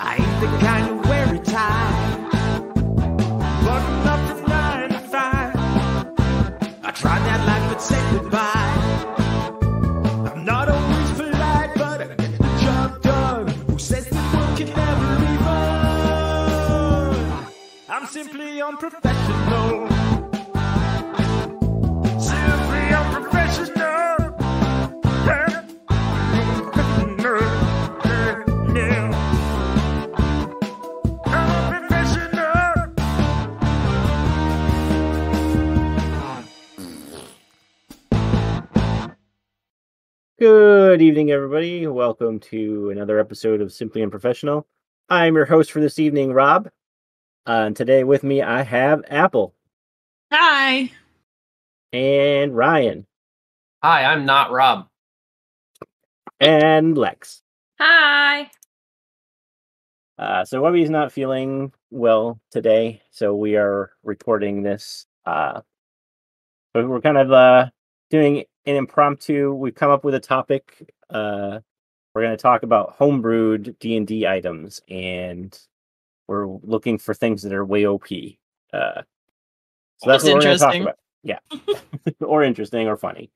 I ain't the kind to wear a tie. Button up from nine to five. I tried that life, but said goodbye. Good evening, everybody. Welcome to another episode of Simply Unprofessional. I'm your host for this evening, Rob. Uh, and today with me, I have Apple Hi. and Ryan Hi, I'm not Rob. and Lex. Hi. Uh, so Webby's not feeling well today, so we are recording this. Uh, but we're kind of uh, doing an impromptu. We've come up with a topic. Uh, we're going to talk about homebrewed D and D items, and we're looking for things that are way OP. Uh, so that's That's what we're going to talk about. Yeah, or interesting or funny.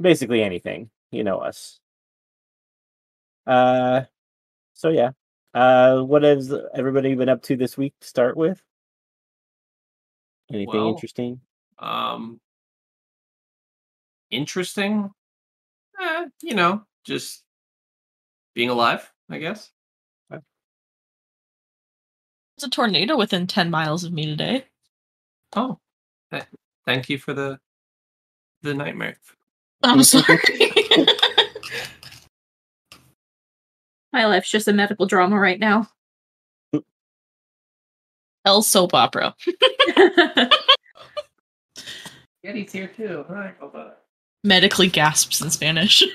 Basically anything. You know us. Uh, so yeah. Uh, what has everybody been up to this week to start with? Anything Well, interesting? Um, interesting. Eh, you know, just being alive, I guess. There's a tornado within 10 miles of me today. Oh, th- thank you for the the nightmare. I'm sorry. My life's just a medical drama right now. Hell soap opera. Yeti's here too. Hi, Boba. Medically gasps in Spanish.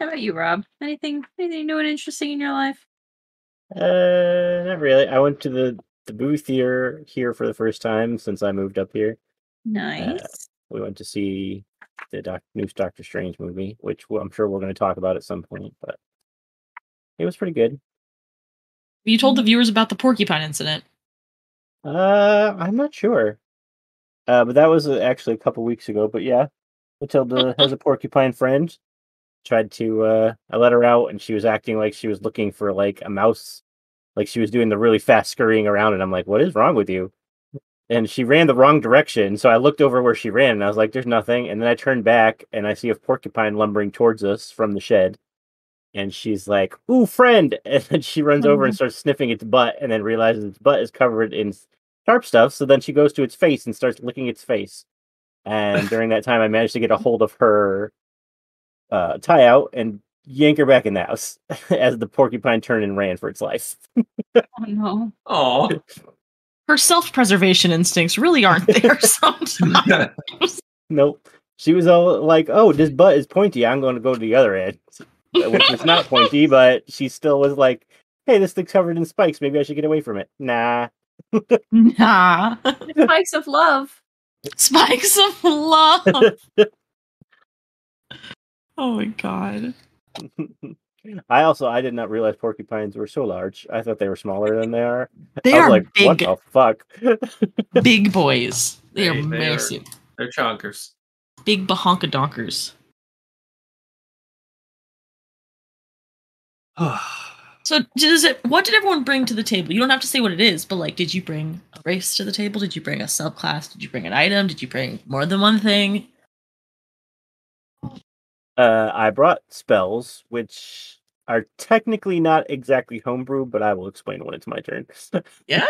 How about you, Rob? Anything anything new and interesting in your life? Uh, not really. I went to the the booth here here for the first time since I moved up here. Nice. We went to see the doc- new Doctor Strange movie, which I'm sure we're going to talk about at some point. But it was pretty good. you told the viewers about the porcupine incident. Uh, I'm not sure. Uh, but that was uh, actually a couple weeks ago. But yeah, Matilda has a porcupine friend. Tried to, uh, I let her out, and she was acting like she was looking for like a mouse, like she was doing the really fast scurrying around. And I'm like, "What is wrong with you?" And she ran the wrong direction. So I looked over where she ran, and I was like, "There's nothing." And then I turned back, and I see a porcupine lumbering towards us from the shed. And she's like, "Ooh, friend!" And then she runs over and starts sniffing its butt, and then realizes its butt is covered in sharp stuff. So then she goes to its face and starts licking its face. And during that time, I managed to get a hold of her uh, tie out and yank her back in the house as the porcupine turned and ran for its life. Oh no. Oh, Her self preservation instincts really aren't there sometimes. Nope. She was all like, "Oh, this butt is pointy. I'm going to go to the other end," which is not pointy, but she still was like, "Hey, this thing's covered in spikes. Maybe I should get away from it." Nah. Nah. Spikes of love. Spikes of love. oh my god. I also I did not realize porcupines were so large. I thought they were smaller than they are. They I was are like, "What the fuck?" big boys. They are They- they are- massive. they're chonkers. Big bahonkadonkers. So does it what did everyone bring to the table? You don't have to say what it is, but like did you bring a race to the table? Did you bring a subclass? Did you bring an item? Did you bring more than one thing? Uh, I brought spells, which are technically not exactly homebrew, but I will explain when it's my turn. Yeah.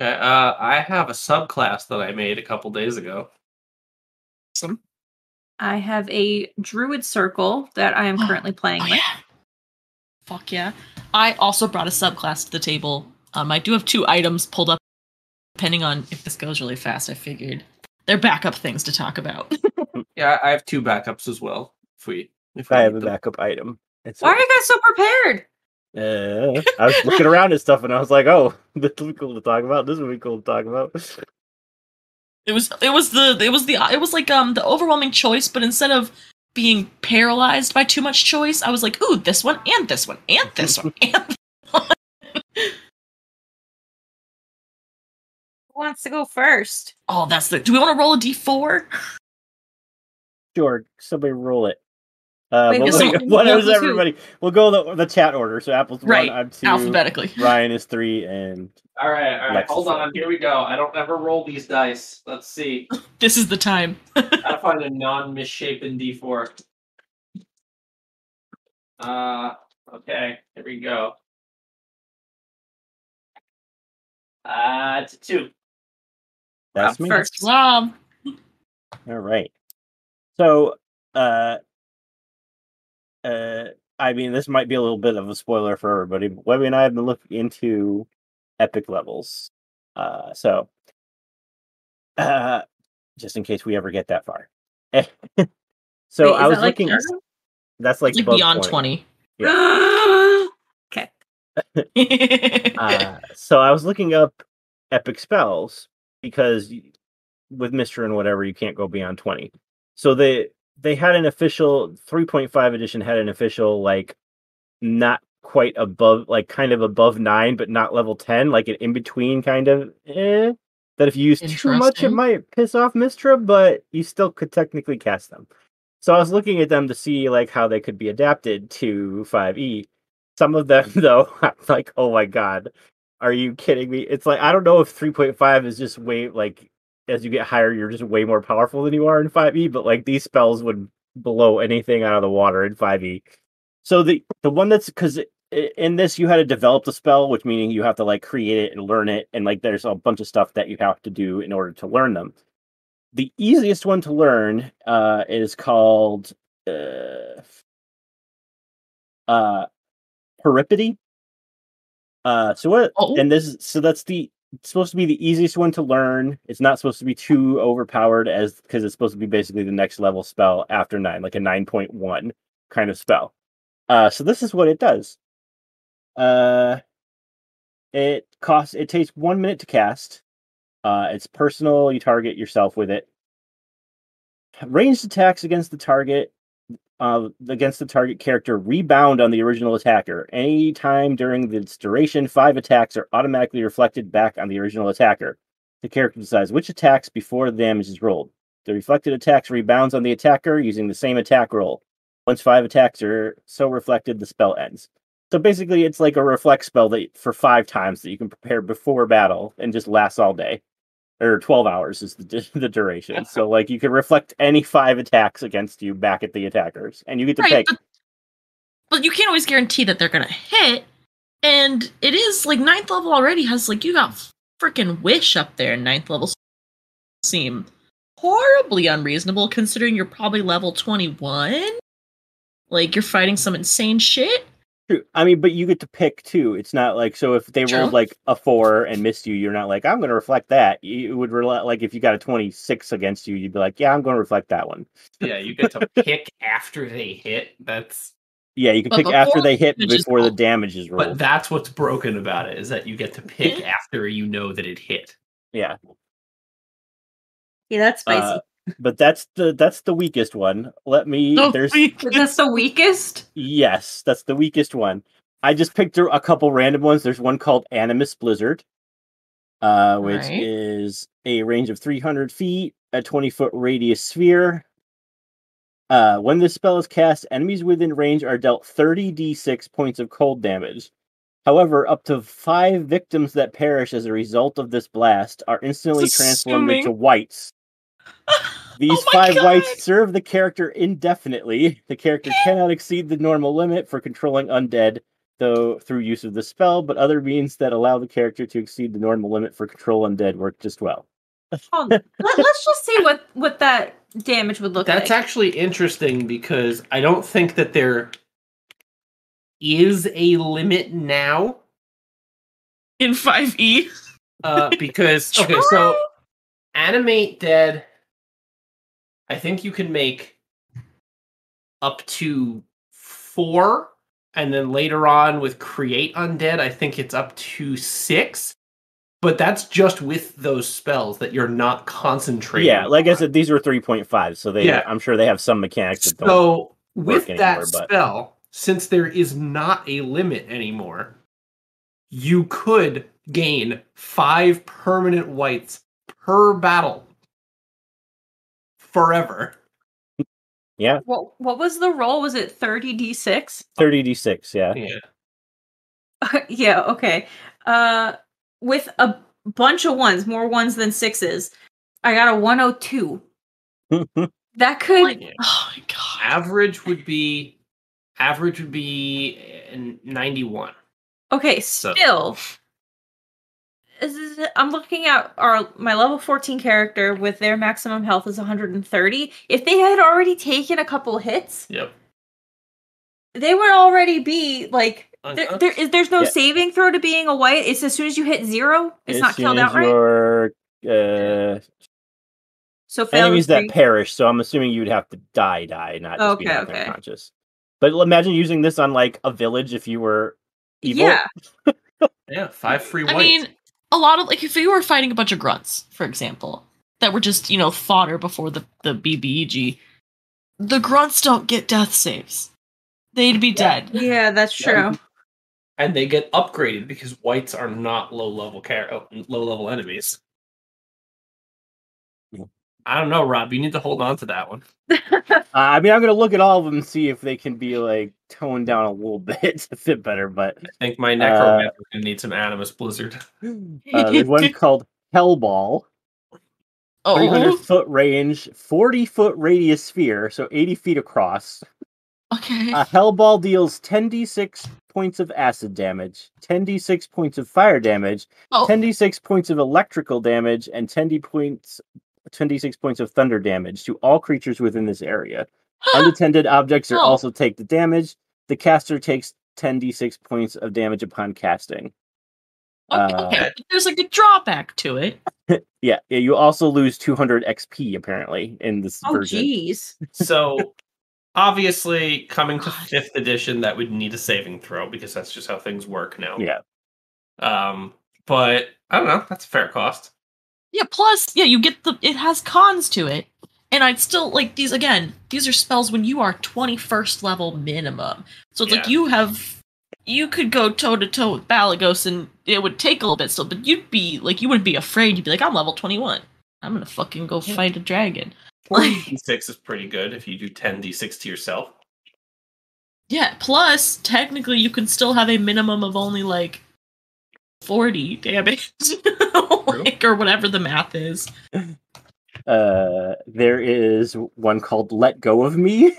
Okay, uh, I have a subclass that I made a couple days ago. Some I have a druid circle that I am currently playing Oh, with. yeah. Fuck yeah. I also brought a subclass to the table. Um, I do have two items pulled up depending on if this goes really fast, I figured. They're backup things to talk about. Yeah, I have two backups as well. If we, if we I have need a them. backup item. It's Why are you guys so prepared? Uh, I was looking around at stuff and I was like, "Oh, this would be cool to talk about. This would be cool to talk about." It was it was the it was the it was like um the overwhelming choice, but instead of being paralyzed by too much choice. I was like, ooh, this one and this one and this one and this one. Who wants to go first? oh, that's the. Do we want to roll a d4? Sure, somebody roll it. Uh, Wait, but so wait, what who- is who- everybody? We'll go the the chat order. So Apple's Right, one, I'm two, Alphabetically. Ryan is three, and All right, all right. Lex Hold on. Here we go. I don't ever roll these dice. Let's see. This is the time. Gotta find a non-misshapen D4. Uh, okay. Here we go. Uh, it's a two. that's Rob me. first. Rob. All right. So, uh, uh, I mean, this might be a little bit of a spoiler for everybody. But Webby and I have been looking into epic levels. Uh, so, uh, just in case we ever get that far. so Wait, I was that looking. Naruto? that's like, like beyond 20. 20. okay. uh, so I was looking up epic spells because with Mystra and whatever you can't go beyond twenty. So they they had an official 3.5 edition had an official like not quite above like kind of above nine but not level 10 like an in between kind of eh, that if you use too much it might piss off Mystra but you still could technically cast them. So I was looking at them to see like how they could be adapted to 5e some of them though i'm like oh my god. Are you kidding me? It's like i don't know if 3.5 is just way like as you get higher you're just way more powerful than you are in 5e but like these spells would blow anything out of the water in 5e so the the one that's because in this you had to develop the spell which meaning you have to like create it and learn it and like there's a bunch of stuff that you have to do in order to learn them the easiest one to learn uh is called uh uh Peripety. Uh, so what? Oh. And this, so that's the supposed to be the easiest one to learn. It's not supposed to be too overpowered as because it's supposed to be basically the next level spell after nine, like a nine point one kind of spell. Uh, so this is what it does. Uh, it costs. It takes one minute to cast. Uh, it's personal. You target yourself with it. Ranged attacks against the target uh, against the target character rebound on the original attacker. Anytime during its duration, five attacks are automatically reflected back on the original attacker. The character decides which attacks before the damage is rolled. The reflected attacks rebounds on the attacker using the same attack roll. Once five attacks are so reflected, the spell ends. So basically, it's like a reflect spell that for five times that you can prepare before battle and just lasts all day, or twelve hours is the the duration. so like you can reflect any five attacks against you back at the attackers, and you get to right, pick. but, but you can't always guarantee that they're gonna hit. And it is like ninth level already has like you got freaking wish up there in ninth level. Seem horribly unreasonable considering you're probably level twenty one. Like you're fighting some insane shit. True. I mean, but you get to pick too. It's not like so if they True. rolled like a four and missed you, you're not like I'm going to reflect that. You would rely like if you got a twenty six against you, you'd be like, yeah, I'm going to reflect that one. Yeah, you get to pick after they hit. That's Yeah, you can But pick after they hit before the damage is rolled. but that's what's broken about it is that you get to pick after you know that it hit. yeah, Yeah, that's spicy. Uh, but that's the that's the weakest one. Let me. Oh, there's freak. But that's the weakest. yes, that's the weakest one. I just picked a a couple random ones. There's one called Animus Blizzard, uh, which Right. is a range of 300 feet, a 20 foot radius sphere. Uh, when this spell is cast, enemies within range are dealt 30d6 points of cold damage. However, up to five victims that perish as a result of this blast are instantly That's transformed into wights. These Oh my five God. wights serve the character indefinitely. The character cannot exceed the normal limit for controlling undead, though through use of the spell, but other means that allow the character to exceed the normal limit for control undead work just well. Oh, let, us just see what what that damage would look That's like. That's actually interesting because I don't think that there is a limit now. in E. 5e. Uh, because okay, so animate dead. I think you can make up to four, and then later on with create undead, I think it's up to six. but that's just with those spells that you're not concentrating. Yeah, like I said, these were three point five, so they Yeah. I'm sure they have some mechanics that don't. So with that but- spell, since there is not a limit anymore, you could gain five permanent wights per battle forever. Yeah. What what was the roll? Was it thirty d six? Thirty d six, yeah. Yeah. yeah. Okay. Uh, with a bunch of ones, more ones than sixes, I got a one hundred two. That could. Like, oh my god. Average would be average would be uh, 91. Okay, So- still. This is- I'm looking at our my level 14 character with their maximum health is 130. If they had already taken a couple hits, Yep. they would already be like there, there is there's no Yeah. saving throw to being a wight. It's as soon as you hit zero, it's As not soon killed as outright. Your uh, So fail enemies is that perish, so I'm assuming you'd have to die, die, not just be Okay, knocked okay. unconscious. But imagine using this on like a village if you were evil. Yeah, Yeah, five free I mean, a lot of like if you were fighting a bunch of grunts, for example, that were just you know fodder before the the BBEG, the grunts don't get death saves. They'd be dead. yeah, that's Yeah. true. and they get upgraded because wights are not low level car- oh, low level enemies. Yeah. I don't know, Rob. You need to hold on to that one. Uh, I mean, I'm gonna look at all of them and see if they can be like toned down a little bit to fit better. But I think my necromancer is gonna need some Animus Blizzard. uh, there's one called Hellball, Oh. 300 Oh, foot range, 40 foot radius sphere, so 80 feet across. okay. A Hellball deals 10d6 points of acid damage, 10d6 points of fire damage, oh, 10d6 points of electrical damage, and 10d points 10d6 points of thunder damage to all creatures within this area. Unattended objects are Oh. also take the damage. The caster takes 10d6 points of damage upon casting. okay. uh, okay. There's like a drawback to it. Yeah, yeah, you also lose 200 XP apparently in this Oh version. jeez. So obviously, coming to fifth edition, that would need a saving throw because that's just how things work now. Yeah. Um, but I don't know. That's a fair cost. Yeah. Plus, yeah, you get the. It has cons to it, and I'd still like these again. These are spells when you are 21st level minimum. So it's like you have. You could go toe to toe with Balagos, and it would take a little bit still, but you'd be like, you wouldn't be afraid. You'd be like, I'm level 21. I'm gonna fucking go Yeah. fight a dragon. D6 is pretty good if you do 10 d6 to yourself. Yeah, plus technically you can still have a minimum of only like 40 damage. like or whatever the math is. Uh, there is one called "Let Go of Me."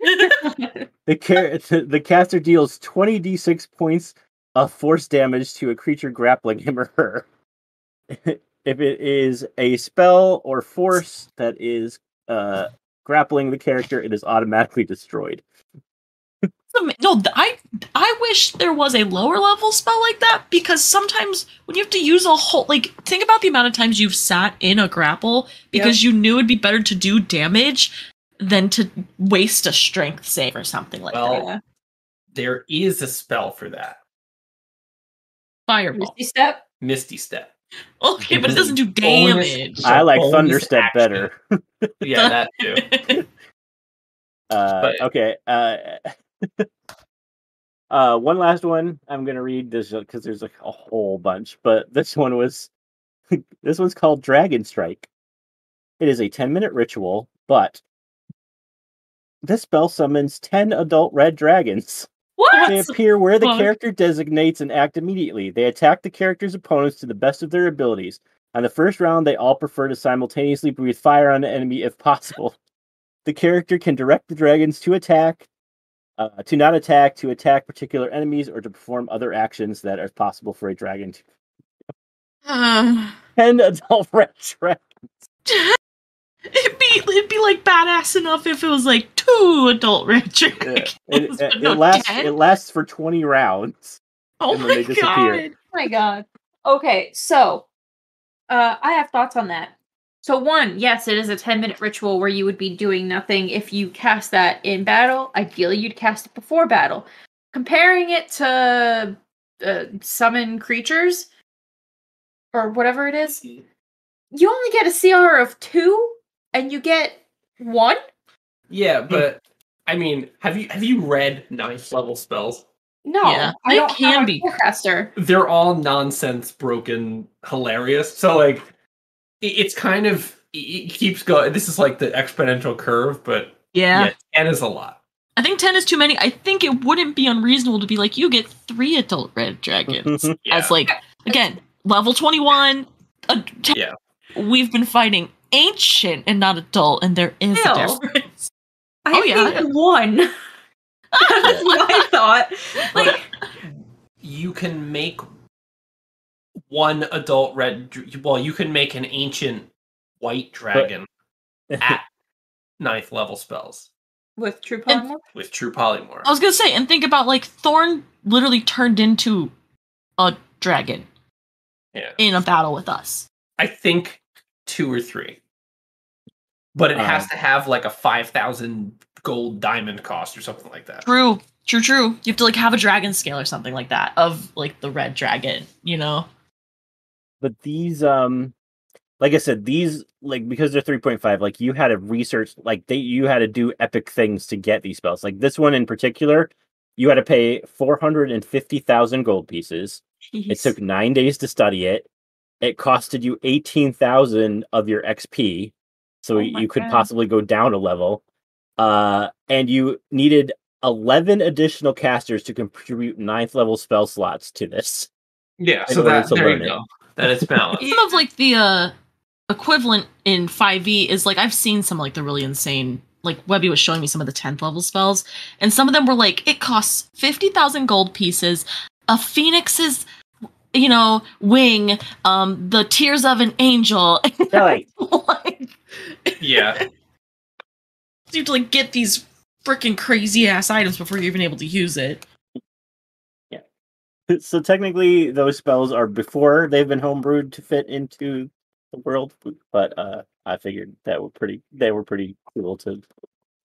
The car- the caster deals 20d6 points of force damage to a creature grappling him or her. if it is a spell or force that is uh, grappling the character, it is automatically destroyed. No, I I wish there was a lower level spell like that because sometimes when you have to use a whole like think about the amount of times you've sat in a grapple because you knew it'd be better to do damage than to waste a strength save or something like Well, that. There is a spell for that Fireball. Misty step. Misty Step. Okay, but it doesn't do damage. It's a I like bonus Thunderstep action. better. Yeah, that too. Uh, But- okay. Uh, uh, one last one. I'm gonna read this because there's like a whole bunch, but this one was this one's called Dragon Strike. It is a 10 minute ritual, but this spell summons 10 adult red dragons. What? They appear where the fuck? character designates and act immediately. They attack the character's opponents to the best of their abilities. On the first round, they all prefer to simultaneously breathe fire on the enemy if possible. The character can direct the dragons to attack, uh, to not attack, to attack particular enemies, or to perform other actions that are possible for a dragon. to- Uh, Ten adult red dragons. it'd be it'd be like badass enough if it was like two adult red dragons. It, it, it no lasts. 10? It lasts for twenty rounds. Oh and then they my disappear. god. Oh my god. Okay, so uh I have thoughts on that. So one, yes, it is a 10 minute ritual where you would be doing nothing if you cast that in battle. Ideally, you'd cast it before battle. Comparing it to uh, summon creatures, or whatever it is, you only get a CR of two, and you get one. Yeah, but I mean, have you have you read ninth level spells? No, Yeah, I they don't can have a be. forecaster. They're all nonsense, broken, hilarious. So like, it, it's kind of it it keeps going. This is like the exponential curve, but Yeah. yeah, ten is a lot. I think 10 is too many. I think it wouldn't be unreasonable to be like, you get three adult red dragons. Yeah. As like, again, level 21. Uh, t- Yeah. We've been fighting ancient and not adult, and there is Ew. a difference. I Oh, yeah. think one. That's what I thought. Like, you can make one adult red. Well, you can make an ancient white dragon at ninth level spells with true And- polymorph. with true polymorph. I was gonna say, and think about like Thorn literally turned into a dragon Yeah, in a battle with us. I think two or three, but it has Um, to have like a five thousand gold diamond cost or something like that. True, true, true. You have to like have a dragon scale or something like that of like the red dragon, you know? But these um like i said these like because they're 3.5 like you had to research like they you had to do epic things to get these spells like this one in particular you had to pay 450000 gold pieces it took nine days to study it it costed you 18000 of your xp so Oh you could God. possibly go down a level uh and you needed 11 additional casters to contribute ninth level spell slots to this Yeah, so that there learn you it. go. That it's balanced. Some of like the uh equivalent in 5e is like I've seen some like the really insane like Webby was showing me some of the 10th level spells, and some of them were like it costs 50,000 gold pieces, a phoenix's you know, wing, um, the tears of an angel. They're like, like yeah, you have to like get these freaking crazy ass items before you're even able to use it. So technically those spells are before they've been homebrewed to fit into the world but uh i figured that were pretty they were pretty cool to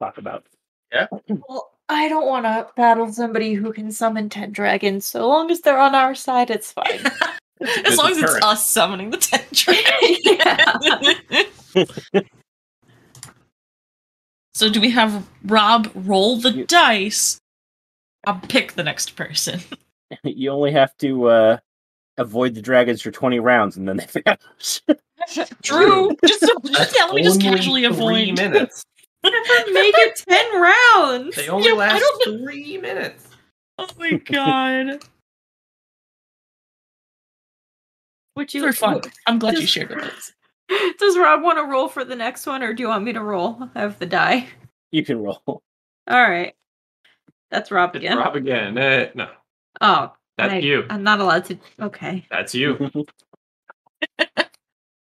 talk about Yeah. Well, I don't want to battle somebody who can summon 10 dragons. So long as they're on our side, it's fine. as long as it's us summoning the ten Yeah. so do we have Rob roll the You- dice? I'll pick the next person. you only have to uh avoid the dragons for 20 rounds and then they vanish Drew, just, just yeah, let me just Only casually three avoid. minutes. Never make it 10 rounds. They only Yeah, last three minutes. Oh my god, Would you super fun. I'm glad you shared with us. Does Rob want to roll for the next one, or do you want me to roll? I have the die. you can roll All right. That's Rob It's again. Rob again. Eh, no, Oh, that's I- you. I'm not allowed to. Okay. That's you.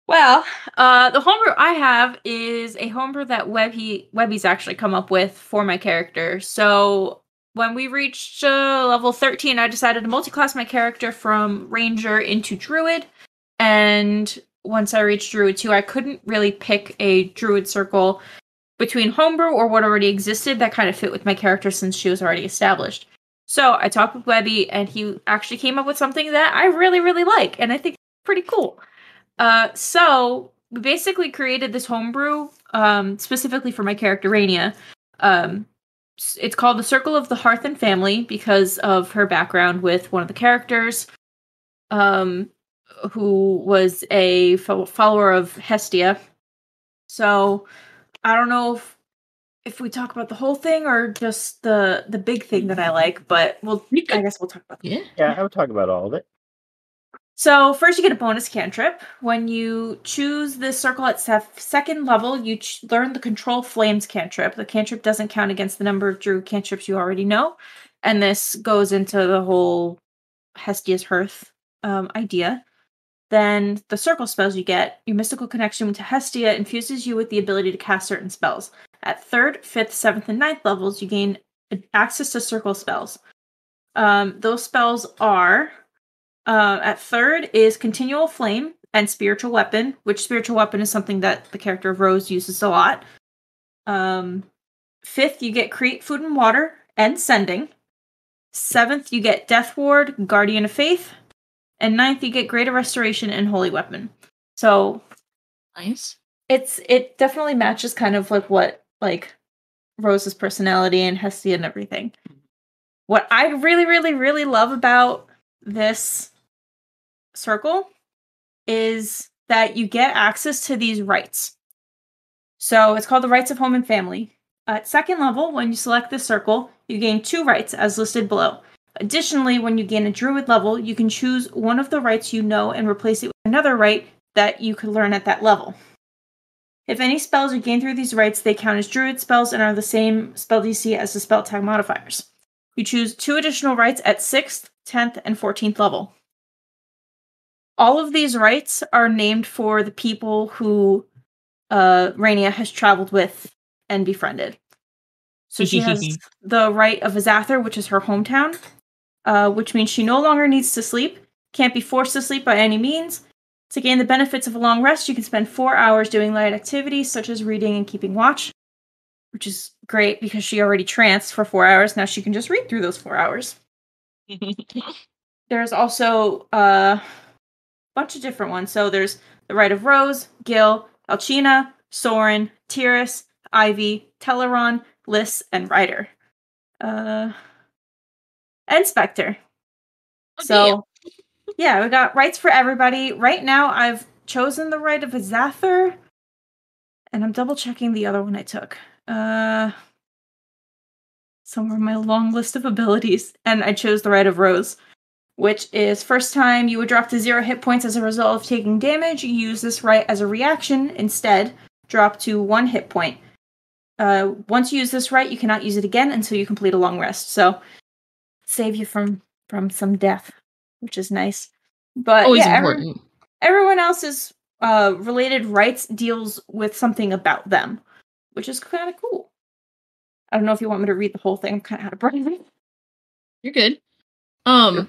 Well, uh, the homebrew I have is a homebrew that Webby Webby's actually come up with for my character. So when we reached uh, level 13, I decided to multi-class my character from ranger into druid. And once I reached druid 2, I couldn't really pick a druid circle between homebrew or what already existed that kind of fit with my character since she was already established. So I talked with Webby, and he actually came up with something that I really, really like, and I think pretty cool. Uh, so we basically created this homebrew um, specifically for my character Rainia. Um, it's called the Circle of the Hearth and Family because of her background with one of the characters, um, who was a fo- follower of Hestia. So I don't know if if we talk about the whole thing or just the the big thing that I like, but we'll You I guess we'll talk about. Yeah. yeah i would talk about all of it So first, you get a bonus cantrip. When you choose this circle at sef- second level, you ch- learn the Control Flames cantrip. The cantrip doesn't count against the number of Druid cantrips you already know, and this goes into the whole Hestia's Hearth um, idea. Then the circle spells you get, your mystical connection to Hestia infuses you with the ability to cast certain spells. At third, fifth, seventh, and ninth levels, you gain access to circle spells. Um, those spells are uh, at third is continual flame and spiritual weapon, which spiritual weapon is something that the character of Rose uses a lot. Um, fifth, you get create food and water and sending. Seventh, you get death ward, guardian of faith. And ninth, you get greater restoration and holy weapon. So Nice. it's it definitely matches kind of like what like Rose's personality and Hestia and everything. Mm-hmm. What I really, really, really love about this circle is that you get access to these rights. So it's called the Rights of Home and Family. At second level, when you select this circle, you gain two rights as listed below. Additionally, when you gain a druid level, you can choose one of the rights you know and replace it with another right that you could learn at that level. If any spells are gained through these rights, they count as druid spells and are the same spell DC as the spell attack modifiers. You choose two additional rights at 6th, 10th, and 14th level. All of these rights are named for the people who uh, Rainia has traveled with and befriended. So she has the right of Azather, which is her hometown, uh, which means she no longer needs to sleep, can't be forced to sleep by any means. To gain the benefits of a long rest, you can spend four hours doing light activities such as reading and keeping watch, which is great because she already tranced for four hours. Now she can just read through those four hours. There's also a bunch of different ones. So there's the Right of Rose, Gil, Alcina, Soren, Tyrus, Ivy, Teleron, Liss, and Ryder. Uh, and Spectre. So, yeah, we got rights for everybody. Right now, I've chosen the right of Azather, and I'm double checking the other one I took. Uh, somewhere in my long list of abilities, and I chose the right of Rose, which is first time you would drop to zero hit points as a result of taking damage. You use this right as a reaction instead. Drop to one hit point. Uh, once you use this right, you cannot use it again until you complete a long rest. So, save you from from some death, which is nice. But Always yeah, every- important. everyone else's uh, related rights deals with something about them, which is kind of cool. I don't know if you want me to read the whole thing. I'm kind of out of breath. You're good. Um,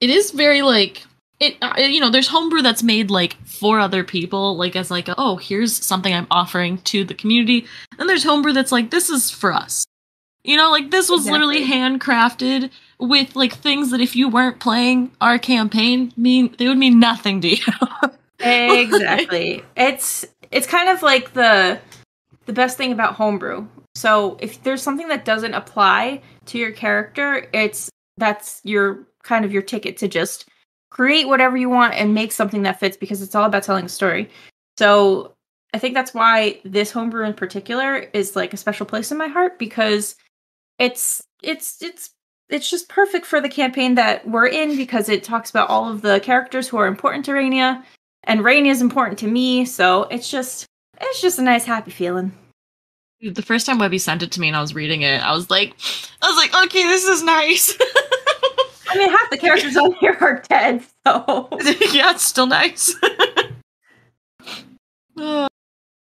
it is very like it. Uh, you know, there's homebrew that's made like for other people, like as like, oh, here's something I'm offering to the community. And there's homebrew that's like, this is for us. You know, like this was literally handcrafted with like things that if you weren't playing our campaign, mean they would mean nothing to you. exactly. it's it's kind of like the the best thing about homebrew. So if there's something that doesn't apply to your character, it's that's your kind of your ticket to just create whatever you want and make something that fits because it's all about telling a story. So I think that's why this homebrew in particular is like a special place in my heart because it's it's it's it's just perfect for the campaign that we're in because it talks about all of the characters who are important to Rainia and Rain is important to me, so it's just it's just a nice happy feeling. The first time Webby sent it to me and I was reading it, I was like, I was like, okay, this is nice. I mean, half the characters on here are dead, so yeah, it's still nice. Uh,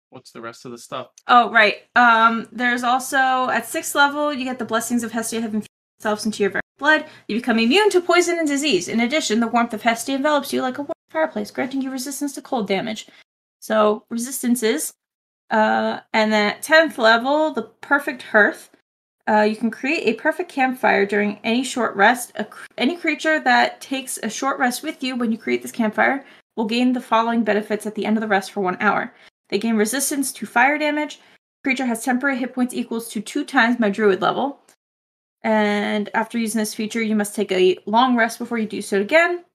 What's the rest of the stuff? oh right. Um, there's also at sixth level you get the blessings of Hestia have infused themselves into your very blood. You become immune to poison and disease. In addition, the warmth of Hestia envelops you like a warm fireplace, granting you resistance to cold damage. So resistances. Uh, and then at tenth level, the perfect hearth. Uh, you can create a perfect campfire during any short rest. A any creature that takes a short rest with you when you create this campfire will gain the following benefits at the end of the rest for one hour. They gain resistance to fire damage. Creature has temporary hit points equals to two times my druid level. And after using this feature, you must take a long rest before you do so again.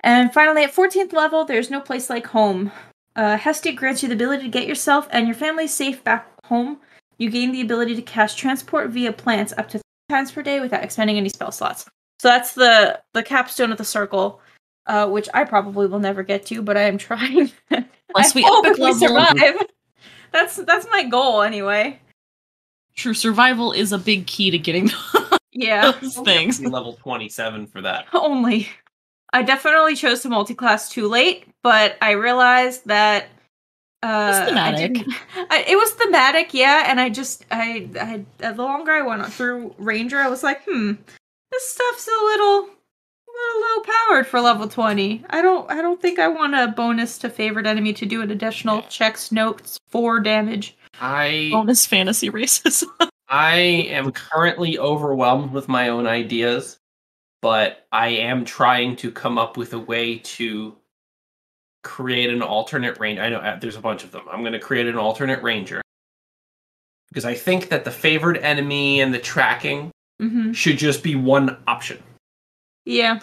And finally, at 14th level, there's no place like home. Uh, Hestia grants you the ability to get yourself and your family safe back home. You gain the ability to cast transport via plants up to three times per day without expending any spell slots. So that's the the capstone of the circle, uh, which I probably will never get to, but I am trying. Unless we hope we survive. That's that's my goal anyway. True survival is a big key to getting Yeah. those things. Be level 27 for that. Only. I definitely chose to multi-class too late, but I realized that uh, It's I thematic. didn't- I- it was thematic, yeah, and I just I I the longer I went through Ranger, I was like, hmm, this stuff's a little a little low powered for level 20. I don't I don't think I want a bonus to favorite enemy to do an additional checks notes for damage. I Bonus fantasy races. I am currently overwhelmed with my own ideas. but I am trying to come up with a way to create an alternate range. I know uh, there's a bunch of them. I'm going to create an alternate ranger because I think that the favored enemy and the tracking hmm should just be one option. Yeah.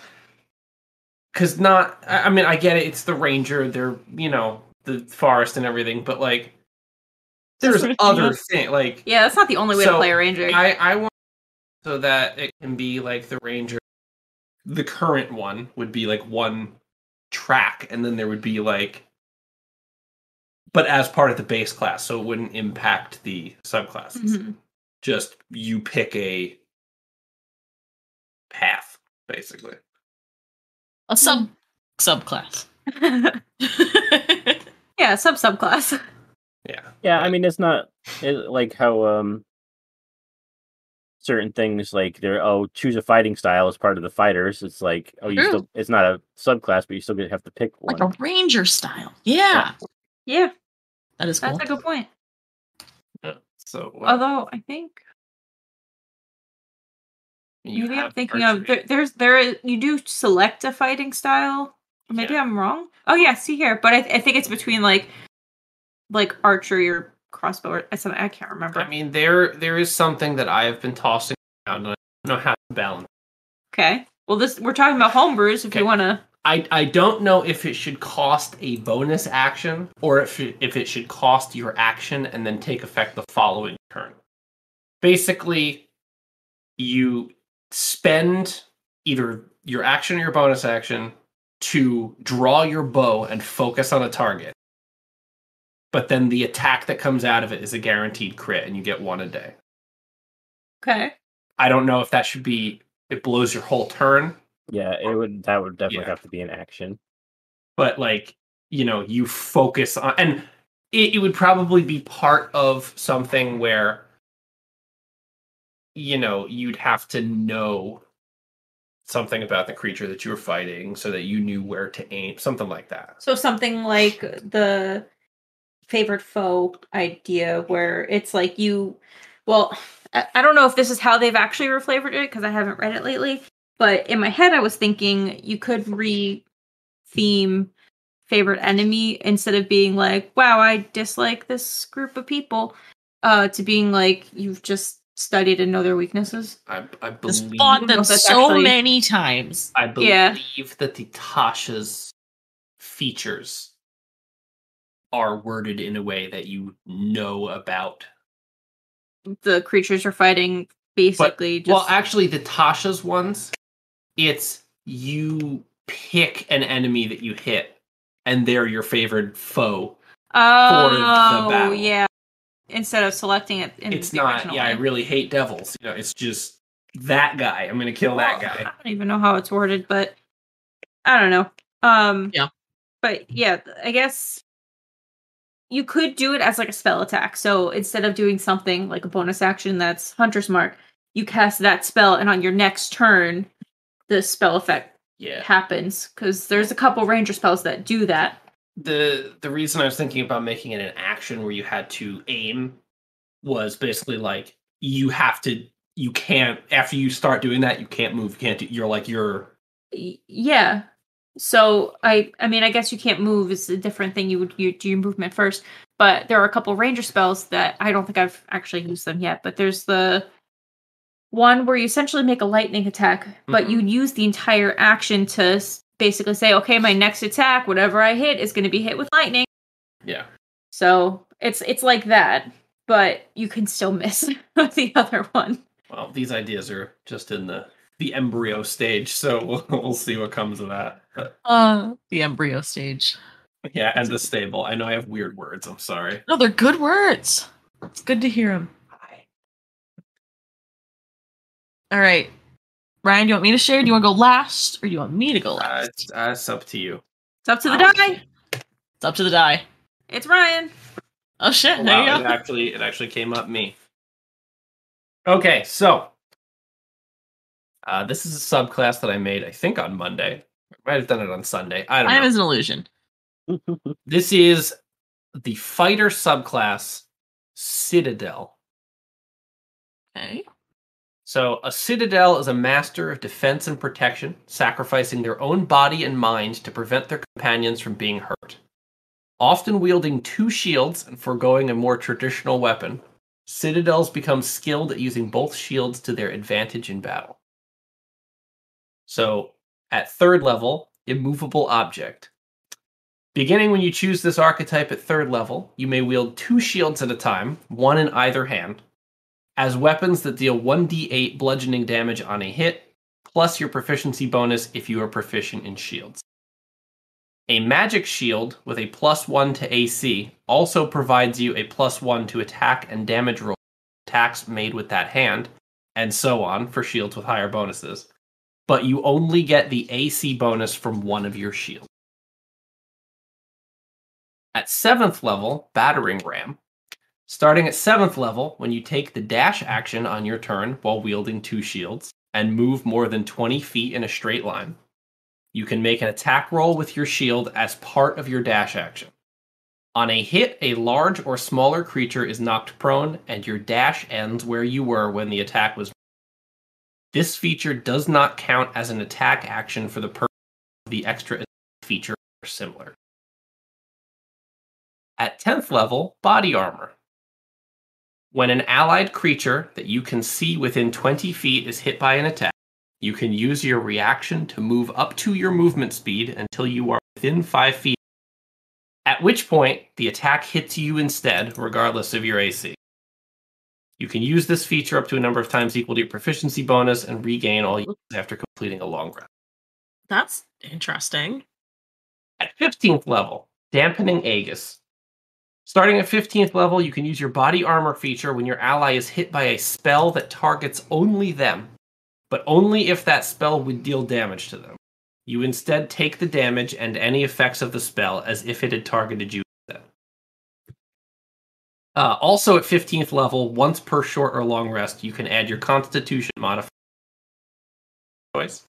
Because not, I mean, I get it. It's the ranger. They're you know the forest and everything, but like there's other enough. thing like Yeah, that's not the only way to play a ranger. I I want so that it can be like the ranger. The current one would be like one track, and then there would be like, but as part of the base class, so it wouldn't impact the subclasses. Mhm. Just you pick a path, basically. A sub subclass. yeah, sub subclass. Yeah. Yeah, I mean it's not it, like how um certain things like they're oh choose a fighting style as part of the fighters. It's like oh you True. still it's not a subclass, but you still have to pick one. like a ranger style. Yeah, Yeah, that is cool. that's a good point. So uh, Although I think you maybe I'm have thinking of archery. there, there's there is- you do select a fighting style. Maybe Yeah. I'm wrong. Oh yeah, see here, but I, I think it's between like like archery or crossbow or something. I can't remember. I mean, there there is something that I have been tossing around, and I don't know how to balance. okay. Well, this we're talking about homebrews. If Okay. you want to, I I don't know if it should cost a bonus action or if it, if it should cost your action and then take effect the following turn. Basically, you spend either your action or your bonus action to draw your bow and focus on a target. But then the attack that comes out of it is a guaranteed crit and you get one a day. okay. I don't know if that should be it blows your whole turn, Yeah, it would that would definitely Yeah. have to be an action. but like you know you focus on and it, it would probably be part of something where you know you'd have to know something about the creature that you were fighting so that you knew where to aim something like that So something like the favorite foe idea, where it's like you, well, I I don't know if this is how they've actually reflavored it because I haven't read it lately. But in my head, I was thinking you could re-theme favorite enemy instead of being like, "Wow, I dislike this group of people," uh, to being like, "You've just studied and know their weaknesses." i, I Just believe fought them so actually- many times. i believe Yeah. that the tasha's features are worded in a way that you know about The creatures you're fighting basically just Well, actually, the Tasha's ones, it's you pick an enemy that you hit, and they're your favorite foe. Oh, the battle. yeah. Instead of selecting it in it's the not. original Yeah, I really hate devils. You know, it's just that guy. I'm gonna kill that guy. I don't even know how it's worded, but I don't know. Um Yeah. But yeah, I guess you could do it as like a spell attack. So instead of doing something like a bonus action that's Hunter's Mark, you cast that spell, and on your next turn, the spell effect Yeah. happens. Because there's a couple ranger spells that do that. The the reason I was thinking about making it an action where you had to aim was basically like you have to. You can't after you start doing that. You can't move. You can't. Do, you're like you're yeah so i i mean i guess you can't move is a different thing you would you do your movement first but there are a couple ranger spells that i don't think i've actually used them yet but there's the one where you essentially make a lightning attack but Mhm. you use the entire action to basically say okay my next attack whatever i hit is going to be hit with lightning yeah. so it's it's like that but you can still miss the other one Well, these ideas are just in the the embryo stage, so we'll, we'll see what comes of that. Uh, the embryo stage. yeah, and the stable. I know I have weird words. I'm sorry. No, they're good words. It's good to hear them. All right, Ryan, do you want me to share? Do you want to go last, or do you want me to go Uh, last? it's, uh, it's up to you. it's up to the die It's up to the die. it's ryan Oh shit! Oh, there wow, you it actually it actually came up me. Okay, so uh, this is a subclass that I made, I think, on Monday. I might have done it on Sunday. I don't Time know. is an illusion. This is the fighter subclass Citadel. Okay. So, a citadel is a master of defense and protection, sacrificing their own body and mind to prevent their companions from being hurt. Often wielding two shields and foregoing a more traditional weapon, citadels become skilled at using both shields to their advantage in battle. So, at third level, immovable object. Beginning when you choose this archetype at third level, you may wield two shields at a time, one in either hand, as weapons that deal 1d8 bludgeoning damage on a hit, plus your proficiency bonus if you are proficient in shields. A magic shield with a plus 1 to AC also provides you a plus 1 to attack and damage roll attacks made with that hand, and so on for shields with higher bonuses. But you only get the AC bonus from one of your shields. At 7th level, Battering Ram. Starting at 7th level, when you take the dash action on your turn while wielding two shields and move more than 20 feet in a straight line, you can make an attack roll with your shield as part of your dash action. On a hit, a large or smaller creature is knocked prone, and your dash ends where you were when the attack was. This feature does not count as an attack action for the purpose of the extra feature or similar. At 10th level, body armor. When an allied creature that you can see within 20 feet is hit by an attack, you can use your reaction to move up to your movement speed until you are within 5 feet, at which point the attack hits you instead, regardless of your AC. You can use this feature up to a number of times equal to your proficiency bonus and regain all you after completing a long rest. That's interesting. At 15th level, Dampening Aegis. Starting at 15th level, you can use your body armor feature when your ally is hit by a spell that targets only them, but only if that spell would deal damage to them. You instead take the damage and any effects of the spell as if it had targeted you. Uh, also at 15th level, once per short or long rest, you can add your constitution modifier choice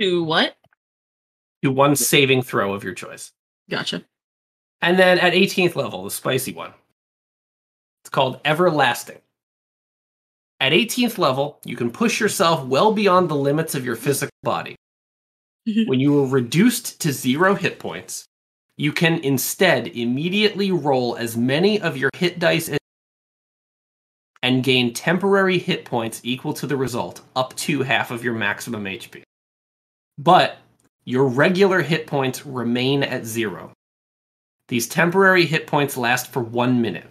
To what? to one saving throw of your choice. Gotcha. And then at 18th level, the spicy one. It's called Everlasting. At 18th level, you can push yourself well beyond the limits of your physical body. when you are reduced to zero hit points, you can instead immediately roll as many of your hit dice as and gain temporary hit points equal to the result, up to half of your maximum HP. But your regular hit points remain at zero. These temporary hit points last for one minute.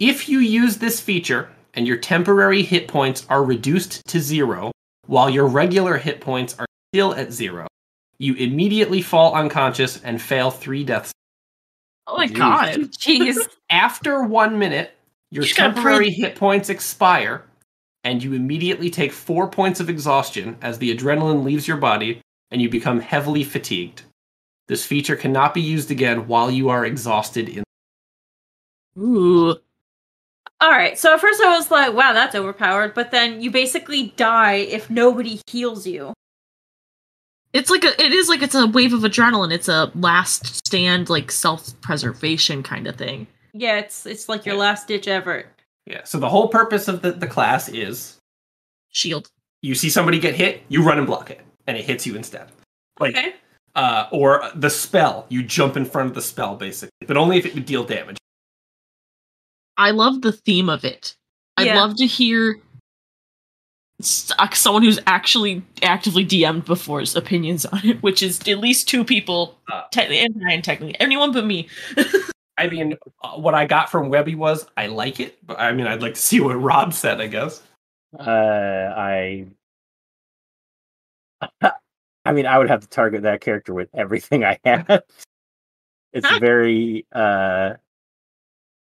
If you use this feature and your temporary hit points are reduced to zero, while your regular hit points are still at zero, you immediately fall unconscious and fail three deaths. Oh my Jeez. god. Jeez. After one minute, your You temporary hit points expire, and you immediately take four points of exhaustion as the adrenaline leaves your body and you become heavily fatigued. This feature cannot be used again while you are exhausted in Ooh. All right. So at first I was like, wow, that's overpowered. But then you basically die if nobody heals you. It's like a it is like it's a wave of adrenaline. It's a last stand like self-preservation kind of thing. Yeah, it's it's like your Yeah. last ditch effort. Yeah. So the whole purpose of the, the class is Shield. you see somebody get hit, you run and block it, and it hits you instead. Like Okay. uh or the spell, you jump in front of the spell basically, but only if it would deal damage. I love the theme of it. I'd love to hear s- someone who's actually actively DM'd before's opinions on it, which is at least two people, Uh. technically, and Ryan, technically, anyone but me. I mean, uh, what I got from Webby was I like it, but I mean, I'd like to see what Rob said. I guess. Uh, I. I mean, I would have to target that character with everything I have. It's very. uh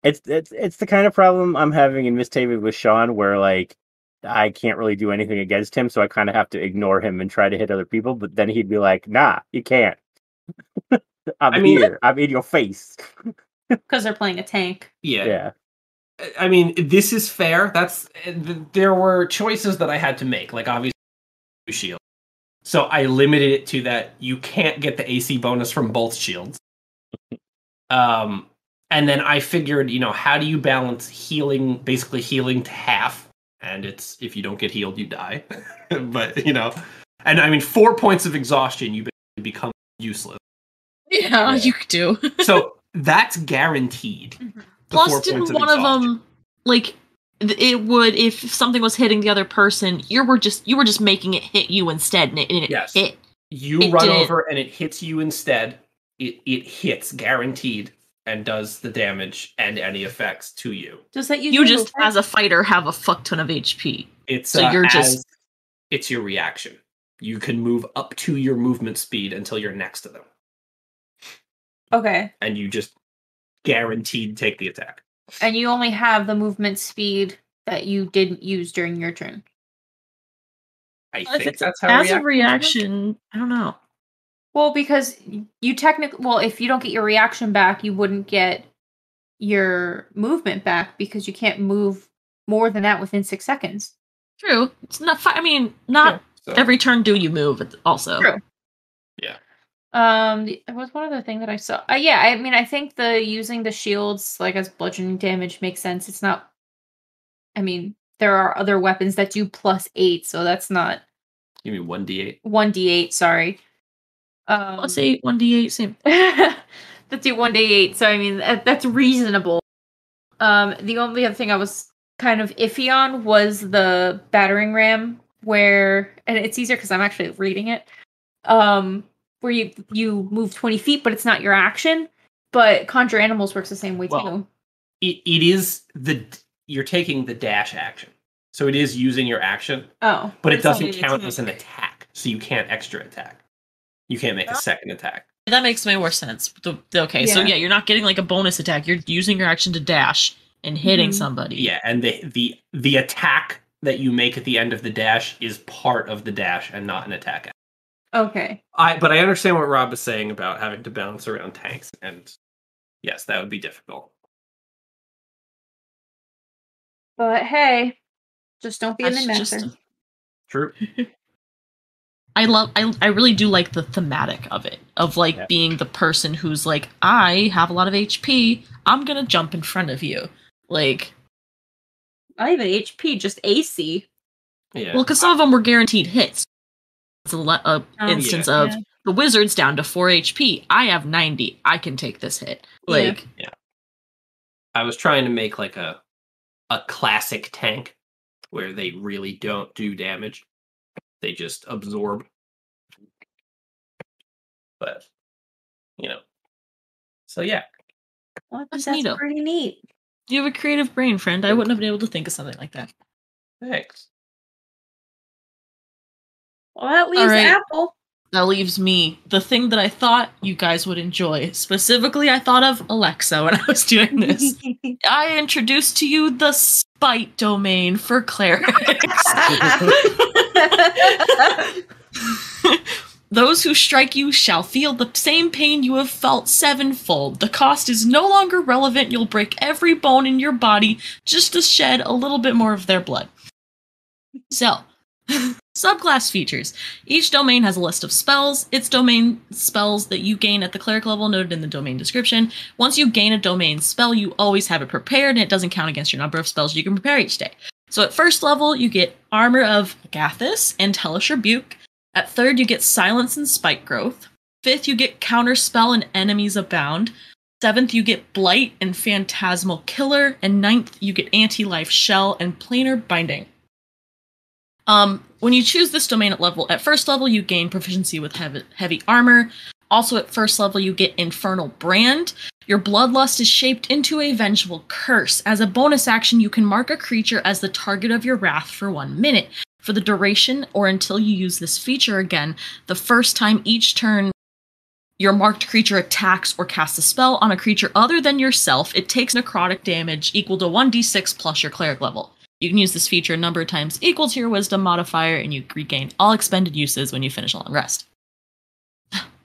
It's it's it's the kind of problem I'm having in Miss David with Sean, where like I can't really do anything against him, so I kind of have to ignore him and try to hit other people. But then he'd be like, "Nah, you can't. I'm I mean- here. I'm in your face." Because they're playing a tank. Yeah. Yeah. I mean, this is fair. That's there were choices that I had to make, like obviously shield. So I limited it to that you can't get the AC bonus from both shields. um, and then I figured, you know, how do you balance healing, basically healing to half, and it's if you don't get healed, you die. but you know, and I mean, four points of exhaustion, you become useless. Yeah, Yeah. you do. So that's guaranteed. Mhm. the Plus, didn't one of exhaustion. them like it would if something was hitting the other person, you were just you were just making it hit you instead, and it, and it Yes. hit. You It run didn't- over and it hits you instead. It it hits guaranteed and does the damage and any effects to you. Does that use You just, movement? as a fighter, have a fuck ton of HP. It's So uh, you're just- it's your reaction. You can move up to your movement speed until you're next to them, okay, and you just guaranteed take the attack. and you only have the movement speed that you didn't use during your turn. I If think that's how as a reaction, I don't know. Well, because you technically, well, if you don't get your reaction back, you wouldn't get your movement back because you can't move more than that within six seconds. True. It's not. Fi- I mean, not Yeah, so- every turn do you move. it's Also, True. Yeah. Um, it was one other thing that I saw. Uh, yeah, I mean, I think the using the shields like as bludgeoning damage makes sense. It's not. I mean, there are other weapons that do plus eight, so that's not Give me one d eight. one d eight. Sorry. Um, plus eight, one d eight, same. that do one d eight. So I mean that, that's reasonable. Um, the only other thing I was kind of iffy on was the battering ram, where and it's easier because I'm actually reading it. Um, where you you move twenty feet, but it's not your action. But conjure animals works the same way Well, too. It, it is the you're taking the dash action, so it is using your action, Oh, but it doesn't count as an attack, so you can't extra attack. You can't make a second attack. That makes way more sense. The- the- Okay, so Yeah. yeah, you're not getting like a bonus attack. You're using your action to dash and hitting Mhm. somebody. Yeah, and the the the attack that you make at the end of the dash is part of the dash and not an attack. okay. I but I understand what Rob is saying about having to bounce around tanks, and yes, that would be difficult. But hey, just don't be a That's min just- maxer. True. I love I I really do like the thematic of it of like Yeah. being the person who's like I have a lot of HP. I'm going to jump in front of you. Like Not even HP, just AC. Yeah. well cuz some of them were guaranteed hits. It's a, le- a Oh, instance yeah. of Yeah. the wizard's down to 4 HP. I have 90. I can take this hit. like Yeah. Like I was trying to make like a a classic tank where they really don't do damage. They just absorb. But you know. So yeah. Well, That's that's neato. pretty neat. you have a creative brain, friend. I wouldn't have been able to think of something like that. Thanks. Well, that leaves right. Apple. That leaves me the thing that I thought you guys would enjoy. Specifically, I thought of Alexa when I was doing this. I introduced to you the spite domain for clerics. Those who strike you shall feel the same pain you have felt sevenfold. The cost is no longer relevant. You'll break every bone in your body just to shed a little bit more of their blood. So, subclass features. Each domain has a list of spells. Its domain spells that you gain at the cleric level noted in the domain description. Once you gain a domain spell, you always have it prepared and it doesn't count against your number of spells you can prepare each day. So at first level, you get Armor of Agathys and Hellish Rebuke. At third, you get Silence and Spike Growth. Fifth, you get Counterspell and Enemies Abound. Seventh, you get Blight and Phantasmal Killer. And ninth, you get Anti-Life Shell and Planar Binding. Um, when you choose this domain at level, at first level, you gain proficiency with heavy, heavy armor. Also, at first level, you get Infernal Brand. Your bloodlust is shaped into a vengeful curse. As a bonus action, you can mark a creature as the target of your wrath for one minute. For the duration, or until you use this feature again, the first time each turn your marked creature attacks or casts a spell on a creature other than yourself, it takes necrotic damage equal to 1d6 plus your cleric level. You can use this feature a number of times equal to your wisdom modifier, and you regain all expended uses when you finish a long rest.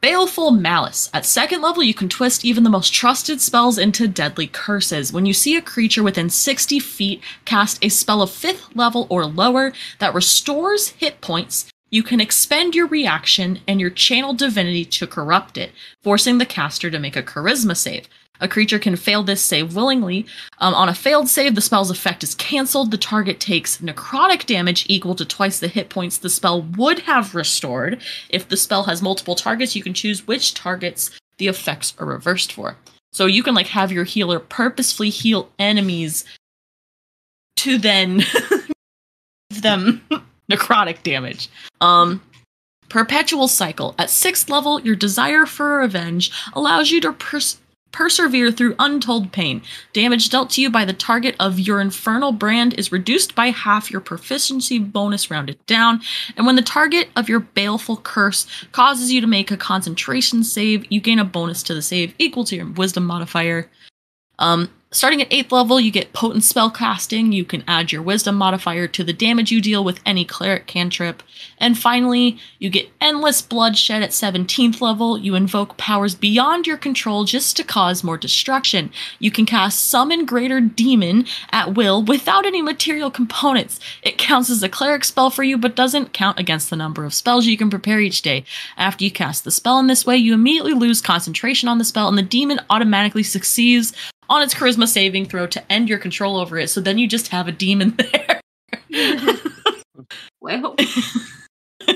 Baleful Malice. At second level, you can twist even the most trusted spells into deadly curses. When you see a creature within 60 feet cast a spell of 5th level or lower that restores hit points, you can expend your reaction and your channel divinity to corrupt it, forcing the caster to make a charisma save. A creature can fail this save willingly. Um, on a failed save, the spell's effect is cancelled. The target takes necrotic damage equal to twice the hit points the spell would have restored. If the spell has multiple targets, you can choose which targets the effects are reversed for. So you can like have your healer purposefully heal enemies to then give them necrotic damage. Um Perpetual Cycle. At 6th level, your desire for revenge allows you to pers- persevere through untold pain. Damage dealt to you by the target of your infernal brand is reduced by half your proficiency bonus rounded down. And when the target of your baleful curse causes you to make a concentration save, you gain a bonus to the save equal to your wisdom modifier. Um, starting at 8th level, you get potent spell casting. You can add your wisdom modifier to the damage you deal with any cleric cantrip. And finally, you get endless bloodshed at 17th level. You invoke powers beyond your control just to cause more destruction. You can cast Summon Greater Demon at will without any material components. It counts as a cleric spell for you, but doesn't count against the number of spells you can prepare each day. After you cast the spell in this way, you immediately lose concentration on the spell, and the demon automatically succeeds on its charisma saving throw to end your control over it. So then you just have a demon there. Well,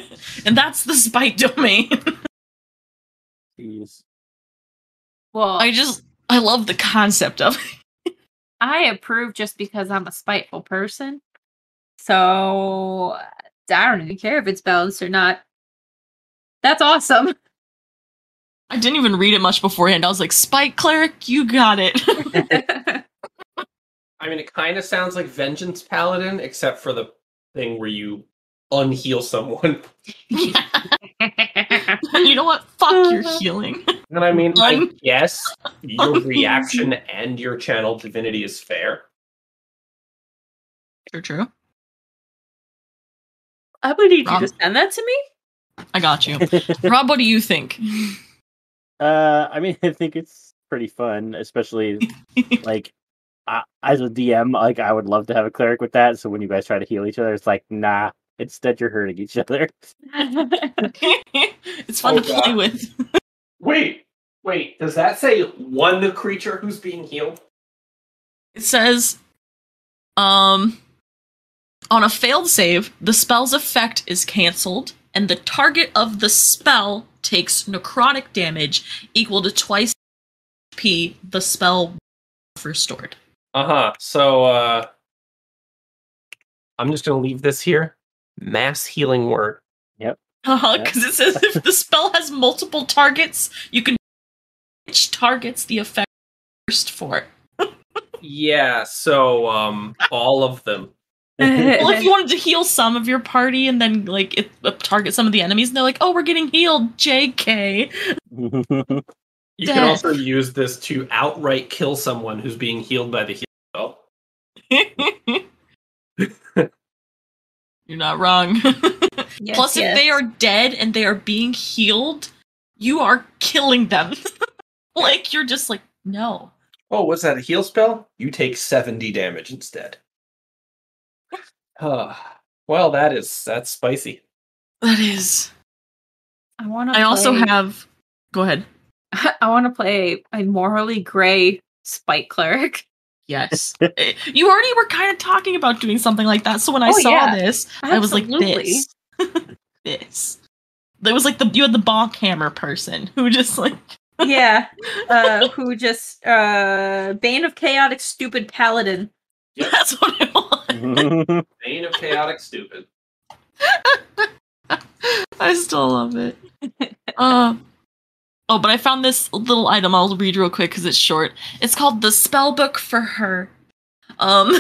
and that's the spite domain. Jeez. well, I just I love the concept of it. I approve just because I'm a spiteful person. So I don't even care if it's balanced or not. That's awesome. I didn't even read it much beforehand. I was like, Spike cleric, you got it. I mean, it kind of sounds like Vengeance Paladin, except for the thing where you unheal someone. you know what? Fuck your uh-huh. healing. And I mean, I guess your reaction and your channel divinity is fair. True, true. I would need you to send that to me. I got you. Rob, what do you think? Uh, I mean, I think it's pretty fun, especially like I, as a DM. Like, I would love to have a cleric with that. So when you guys try to heal each other, it's like, nah. Instead, you're hurting each other. it's fun Oh, to play with. Wait, wait, does that say one creature who's being healed? It says, um, on a failed save, the spell's effect is cancelled, and the target of the spell takes necrotic damage equal to twice P the spell restored. Uh huh. So, uh, I'm just gonna leave this here. Mass healing word. Yep. Uh-huh, Yeah. because it says if the spell has multiple targets, you can which targets the effect first for. Yeah. So, um, all of them. Well, if you wanted to heal some of your party and then like it, uh, target some of the enemies, and they're like, "Oh, we're getting healed." Jk. You Dead. can also use this to outright kill someone who's being healed by the heal spell. You're not wrong. Yes, Plus, if they are dead and they are being healed, you are killing them. like you're just like, no. Oh, what's that? A heal spell? You take 70 damage instead. Uh, well, that is that's spicy. That is. I want to. I also have. Go ahead. I want to play a morally gray spite cleric. Yes. Eh, you already were kind of talking about doing something like that. So when I Oh, saw yeah. this, I was like, this. this. There was like the you had the bonk hammer person who just like yeah, uh, who just uh, Bane of Chaotic Stupid Paladin. that's what it was. Bane of chaotic stupid. I still love it. Uh, oh, but I found this little item I'll read real quick because it's short. It's called the spell book for her. Um,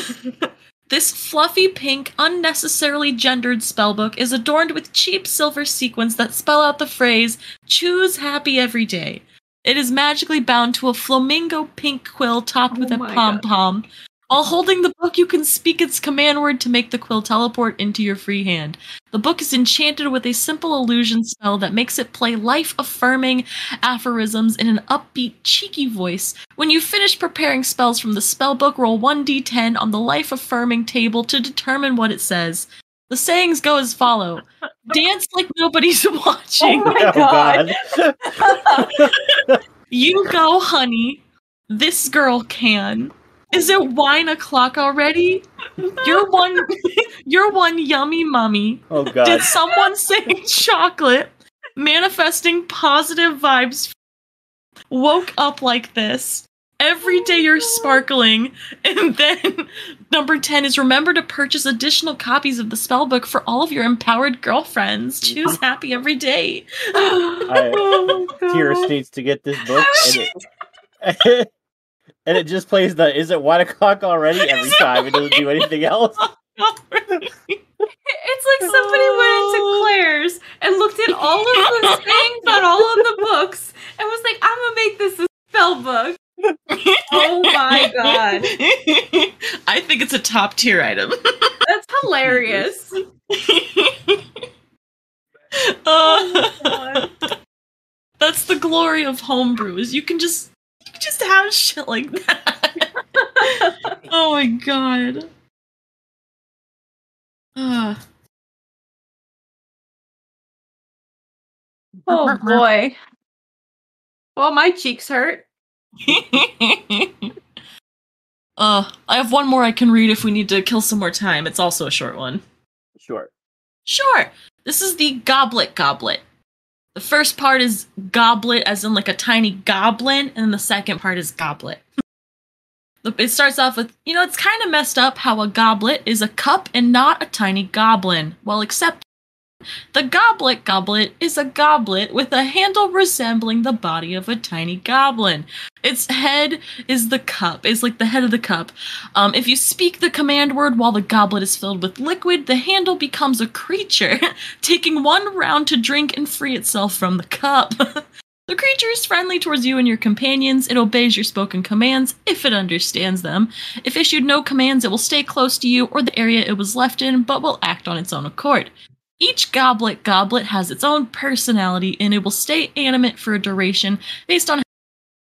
this fluffy pink, unnecessarily gendered spell book is adorned with cheap silver sequins that spell out the phrase "Choose happy every day." It is magically bound to a flamingo pink quill topped with Oh a pom pom. While holding the book, you can speak its command word to make the quill teleport into your free hand. The book is enchanted with a simple illusion spell that makes it play life affirming aphorisms in an upbeat, cheeky voice. When you finish preparing spells from the spell book, roll 1d10 on the life affirming table to determine what it says. The sayings go as follow Dance like nobody's watching. Oh my Oh, god. God. You go, honey. This girl can. Is it wine o'clock already? You're one. You're one yummy mummy. Oh god. Did someone say chocolate? Manifesting positive vibes. Woke up like this. Every day you're sparkling. And then number 10 is remember to purchase additional copies of the spell book for all of your empowered girlfriends. Choose happy every day. I, oh, Tira states to get this book, and it, just plays the "Is it one o'clock already?" every time. It doesn't do anything else. It's like somebody went into Claire's and looked at all of the things on all of the books and was like, I'm gonna make this a spell book. Oh my god. I think it's a top tier item. That's hilarious. Uh, God. that's the glory of homebrew is you can just you can just have shit like that. oh my god. Uh, Oh boy. Well, my cheeks hurt. uh, I have one more I can read if we need to kill some more time. It's also a short one. Sure. Sure. This is the goblet goblet. The first part is goblet, as in like a tiny goblin, and the second part is goblet. It starts off with, you know, it's kind of messed up how a goblet is a cup and not a tiny goblin. Well, except the goblet goblet is a goblet with a handle resembling the body of a tiny goblin. Its head is the cup, is like the head of the cup. Um, if you speak the command word while the goblet is filled with liquid, the handle becomes a creature, taking one round to drink and free itself from the cup. the creature is friendly towards you and your companions. It obeys your spoken commands if it understands them. If issued no commands, it will stay close to you or the area it was left in, but will act on its own accord. Each goblet goblet has its own personality and it will stay animate for a duration based on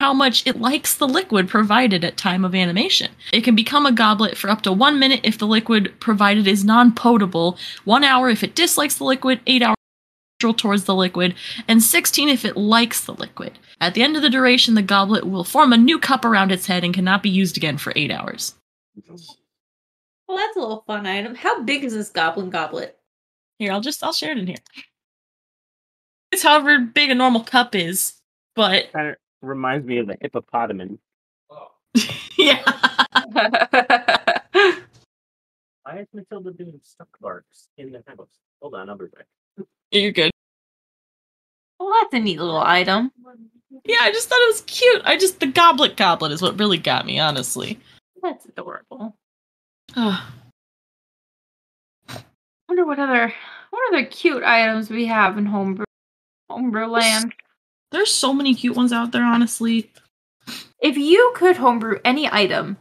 how much it likes the liquid provided at time of animation. It can become a goblet for up to one minute if the liquid provided is non-potable, one hour if it dislikes the liquid, eight hours towards the liquid, and 16 if it likes the liquid. At the end of the duration, the goblet will form a new cup around its head and cannot be used again for eight hours. Well, that's a little fun item. How big is this goblin goblet? Here, I'll just I'll share it in here. It's however big a normal cup is, but Kind of reminds me of the hippopotamus. yeah. Why is Matilda doing stuck barks in the house? Hold on, I'll be back. You're good. well, that's a neat little item. Yeah, I just thought it was cute. I just the goblet goblet is what really got me, honestly. That's adorable. Wonder what other what other cute items we have in homebrew homebrew land. there's so many cute ones out there, honestly. If you could homebrew any item,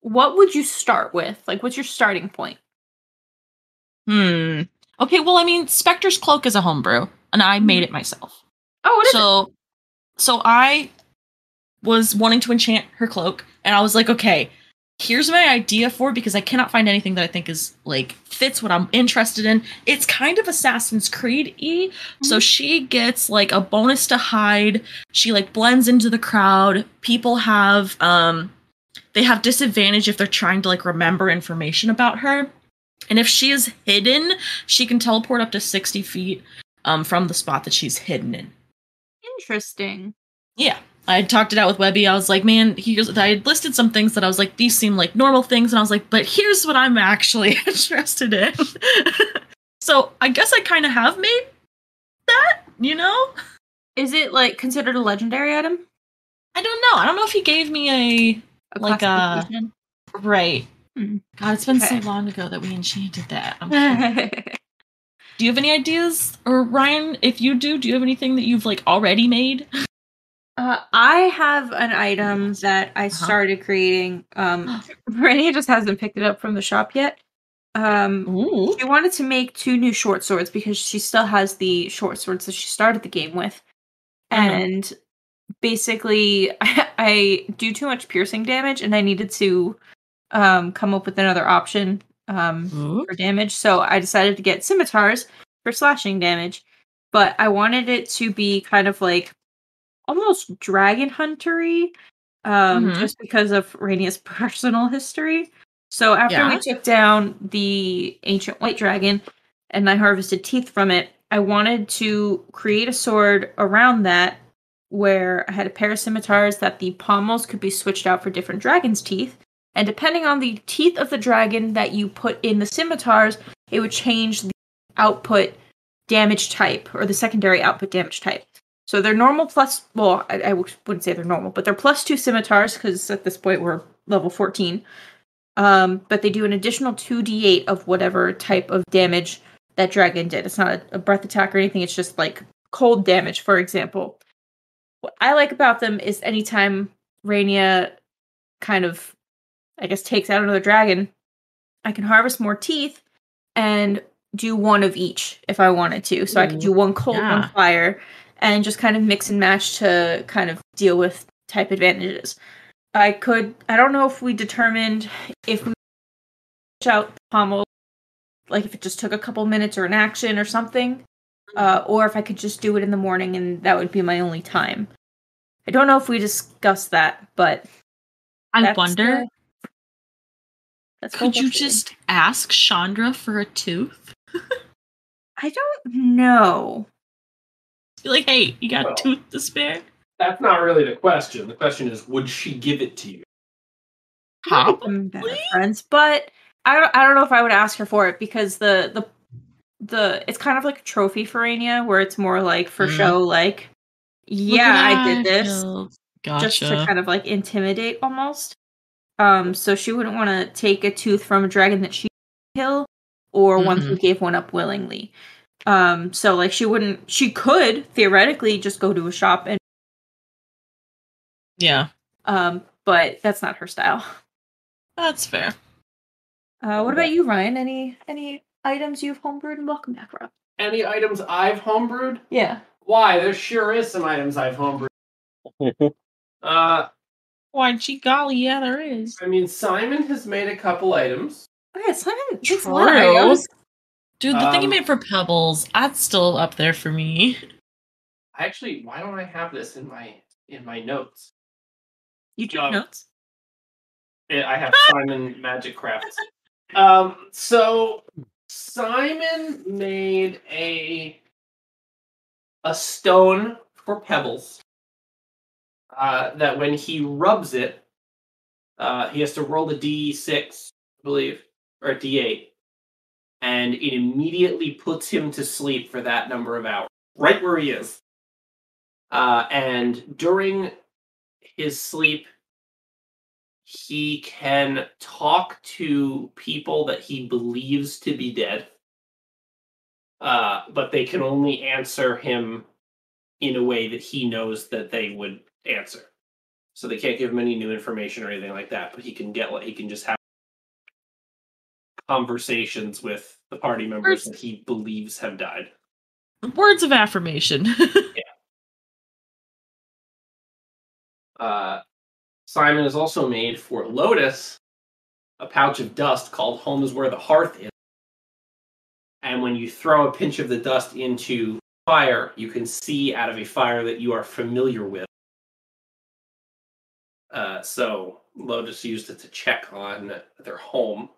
what would you start with? Like, what's your starting point? Hmm. Okay, well, I mean, Spectre's cloak is a homebrew, and I made it myself. Oh, what is it? so, so I was wanting to enchant her cloak, and I was like, okay, here's my idea for because I cannot find anything that I think is like fits what I'm interested in. It's kind of Assassin's Creed y, so she gets like a bonus to hide. She like blends into the crowd. People have um, they have disadvantage if they're trying to like remember information about her. And if she is hidden, she can teleport up to 60 feet um, from the spot that she's hidden in. Interesting. Yeah. I had talked it out with Webby. I was like, man, here's I had listed some things that I was like, these seem like normal things, and I was like, but here's what I'm actually interested in. so I guess I kind of have made that, you know? Is it like considered a legendary item? I don't know. I don't know if he gave me a A Like, a right. Hmm. God, it's been Okay. so long ago that we enchanted that. I'm do you have any ideas, or Ryan? If you do, do you have anything that you've like already made? Uh, I have an item that I Uh-huh. started creating. Um, Rennie just hasn't picked it up from the shop yet. Um, Ooh. she wanted to make two new short swords because she still has the short swords that she started the game with, Uh-huh. and basically, I, I do too much piercing damage, and I needed to um come up with another option um for damage. So I decided to get scimitars for slashing damage, but I wanted it to be kind of like almost dragon huntery. um, Mhm. just because of Rainia's personal history. So after Yeah. we took down the ancient white dragon and I harvested teeth from it, I wanted to create a sword around that where I had a pair of scimitars that the pommels could be switched out for different dragon's teeth. And depending on the teeth of the dragon that you put in the scimitars, it would change the output damage type or the secondary output damage type. So they're normal plus, well, I, I wouldn't say they're normal, but they're plus two scimitars because at this point we're level 14. Um, but they do an additional 2d8 of whatever type of damage that dragon did. It's not a, a breath attack or anything, it's just like cold damage, for example. What I like about them is anytime Rainia kind of, I guess, takes out another dragon, I can harvest more teeth and do one of each if I wanted to. So I could do one cold, Yeah. one fire, and just kind of mix and match to kind of deal with type advantages. I could, I don't know if we determined if we out pommel, like if it just took a couple minutes or an action or something, uh, or if I could just do it in the morning and that would be my only time. I don't know if we discussed that, but I wonder, the- that's could you just ask Chandra for a tooth? I don't know. Be like, hey, you got Well. a tooth to spare? That's not really the question. The question is, would she give it to you? How? I'm better Probably. friends, but I don't. I don't know if I would ask her for it because the the the it's kind of like a trophy for Rania, where it's more like for Mhm. show, like yeah, I did this, Gotcha. just to kind of like intimidate almost. Um, so she wouldn't want to take a tooth from a dragon that she kill, or one Mhm. who gave one up willingly. Um, so like she wouldn't. She could theoretically just go to a shop and yeah, um, but that's not her style. that's fair. Uh, what about you, Ryan? Any any items you've homebrewed? And welcome back, Rob. Any items I've homebrewed? Yeah. Why? There sure is some items I've homebrewed. Uh, Why, gee golly, yeah, there is. I mean, Simon has made a couple items. Okay, Simon takes a True. lot of items. Dude, the thing you Um, made for Pebbles, that's still up there for me. I actually, why don't I have this in my in my notes? You took Um, notes. Eh, I have Simon Magic Crafts. Um, so Simon made a a stone for pebbles. Uh, that when he rubs it, uh, he has to roll a d6, I believe, or a d8, and it immediately puts him to sleep for that number of hours, right where he is. Uh, and during his sleep, he can talk to people that he believes to be dead, uh, but they can only answer him in a way that he knows that they would answer. So they can't give him any new information or anything like that. But he can get he can just have conversations with the party members First- that he believes have died. Words of affirmation. Uh, Simon has also made for Lotus a pouch of dust called Home is Where the Hearth is. And when you throw a pinch of the dust into fire, you can see out of a fire that you are familiar with. Uh, so Lotus used it to check on their home.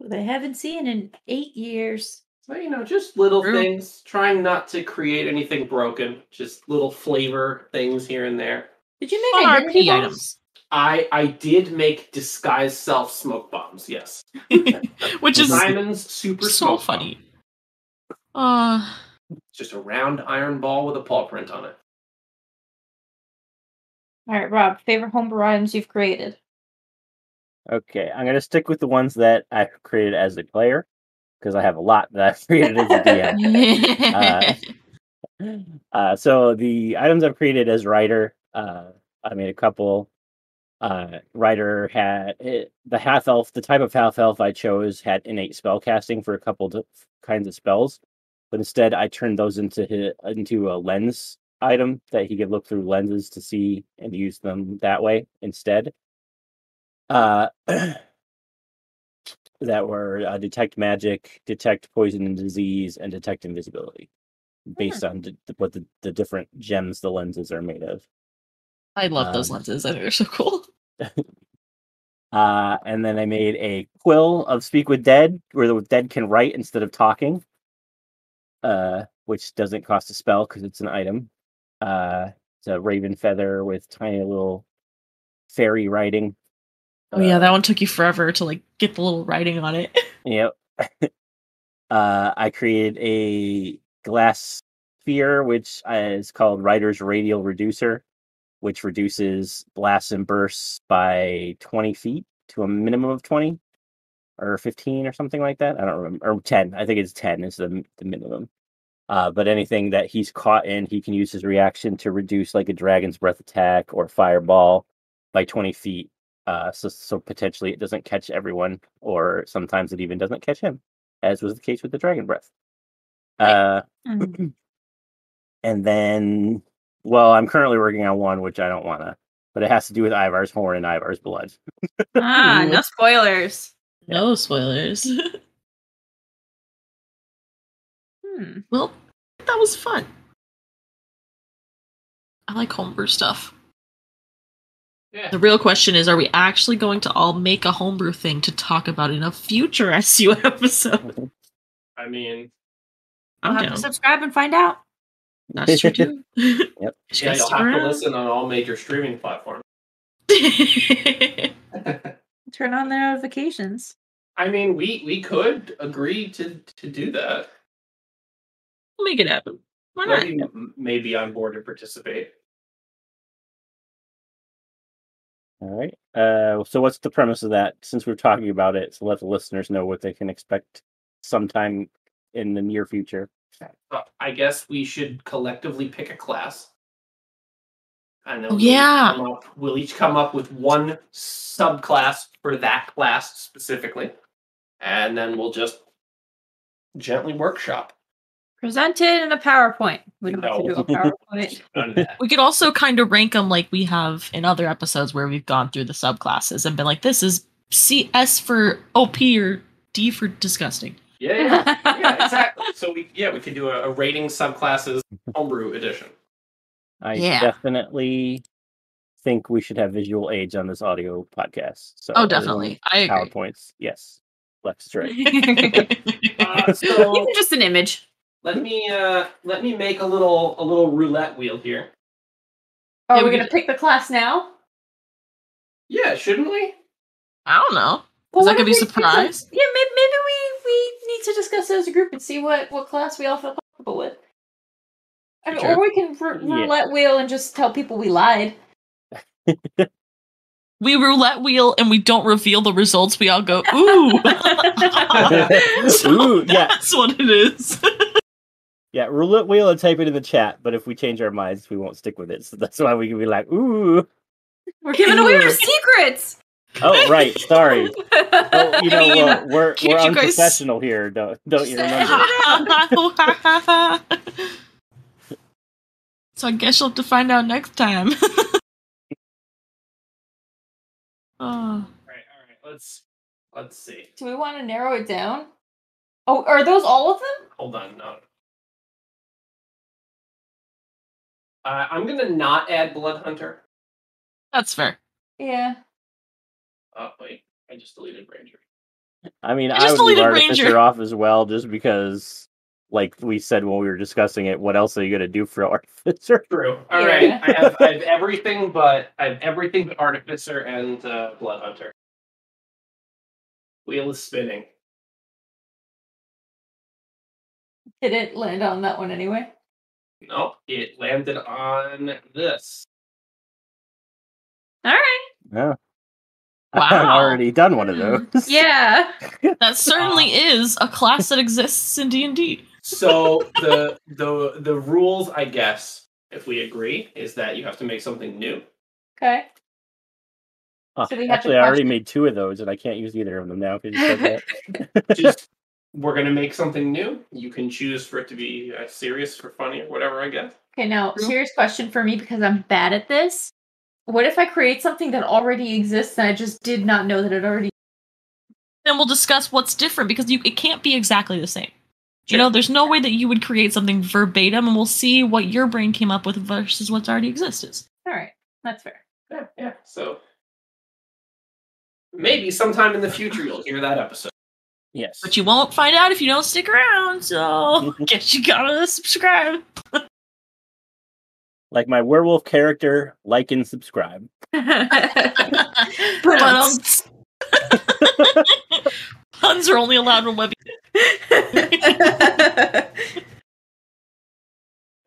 They haven't seen in eight years. So, you know, just little True. things, trying not to create anything broken, just little flavor things here and there. Did you make Fun identity RP bombs? items. I I did make disguised self smoke bombs. Yes, Which is Simon's super so smoke funny. Bomb. Uh, It's just a round iron ball with a paw print on it. All right, Rob. Favorite homebrew items you've created? Okay, I'm gonna stick with the ones that I created as a player because I have a lot that I've created as a DM. Uh, so the items I've created as writer, uh, I made a couple. Uh, writer had it, the half elf. The type of half elf I chose had innate spell casting for a couple of kinds of spells, but instead I turned those into hi- into a lens item that he could look through lenses to see and use them that way instead. Uh, that were uh, detect magic, detect poison and disease, and detect invisibility, based on d- what the, the different gems the lenses are made of. I love those Um, lenses. I think they're so cool. Uh, and then I made a quill of Speak with Dead, where the dead can write instead of talking, uh, which doesn't cost a spell because it's an item. Uh, it's a raven feather with tiny little fairy writing. Oh yeah, Uh, that one took you forever to like get the little writing on it. Yep. uh, I created a glass sphere, which is called Writer's Radial Reducer, which reduces blasts and bursts by 20 feet to a minimum of 20 or 15 or something like that. I don't remember. Or 10. I think it's 10 is the, the minimum. Uh, but anything that he's caught in, he can use his reaction to reduce like a dragon's breath attack or fireball by 20 feet uh, so so potentially it doesn't catch everyone, or sometimes it even doesn't catch him, as was the case with the dragon breath. Uh, Mm. and then, well, I'm currently working on one which I don't want to, but it has to do with Ivar's horn and Ivar's blood. ah, no spoilers. no spoilers. Hmm. well, that was fun. I like homebrew stuff. Yeah. The real question is, are we actually going to all make a homebrew thing to talk about in a future SU episode? I mean, I'll I'm have down. to subscribe and find out. That's true too. Yep. You yeah, guys you'll stick have to listen on all major streaming platforms. Turn on their notifications. I mean, we we could agree to to do that. We'll make it happen. Why not? Maybe, maybe on board to participate. All right. Uh, so what's the premise of that? Since we're talking about it, so let the listeners know what they can expect sometime in the near future. Uh, I guess we should collectively pick a class. And then Oh, we'll each yeah. come up- we'll each come up with one subclass for that class specifically, and then we'll just gently workshop. Presented in a PowerPoint. We don't have to do a PowerPoint. None of that. We could also kind of rank them like we have in other episodes where we've gone through the subclasses and been like, this is CS for OP or D for disgusting. Yeah, yeah, yeah, exactly. So we yeah we could do a, a rating subclasses homebrew edition. I Yeah. definitely think we should have visual aids on this audio podcast. So Oh, definitely. I agree. PowerPoints. Yes. Lex is right. Uh, so Even just an image. Let me uh let me make a little a little roulette wheel here. Are Yeah, we we gonna pick the class now? Yeah, shouldn't we? I don't know. Well, that what could if be we pick, like- surprise. Yeah, maybe, maybe we we need to discuss it as a group and see what what class we all feel comfortable with. I mean, Sure. or we can r- Yeah. roulette wheel and just tell people we lied. We roulette wheel and we don't reveal the results. We all go, ooh. So Ooh, yeah. That's what it is. Yeah, roulette wheel and type it in the chat, but if we change our minds, we won't stick with it. So that's why we can be like, ooh. We're giving away our secrets. Oh, right. Sorry. Well, you know, I mean, well, we're we're you guys- unprofessional here. Don't don't you remember? so I guess you'll have to find out next time. Uh. oh. All right, all right. Let's let's see. Do we want to narrow it down? Oh, are those all of them? Hold on, no. Uh, I'm gonna not add Blood Hunter. That's fair. Yeah. Oh wait, I just deleted Ranger. I mean, I I, just would leave deleted Artificer Ranger. off as well, just because, like we said when we were discussing it, what else are you gonna do for Artificer? True. All Yeah. right, I have I have everything but I have everything but Artificer and uh, Blood Hunter. Wheel is spinning. Did it land on that one anyway? Nope, it landed on this. All right. Yeah. Wow. I've already done one of mm, those. Yeah. That certainly is a class that exists in D and D. So the the the rules, I guess, if we agree, is that you have to make something new. Okay. Oh, So we have to actually, I already made two of those, and I can't use either of them now because you said that. Just we're gonna make something new. You can choose for it to be uh, serious or funny or whatever. I guess. Okay, now True. serious question for me because I'm bad at this. What if I create something that already exists and I just did not know that it already Then we'll discuss what's different because you it can't be exactly the same. You know, there's no way that you would create something verbatim, and we'll see what your brain came up with versus what's already existed. All right. That's fair. Yeah, yeah. So maybe sometime in the future you'll hear that episode. Yes. But you won't find out if you don't stick around, so guess you gotta subscribe. like my werewolf character, like and subscribe. but um, puns are only allowed when Webby.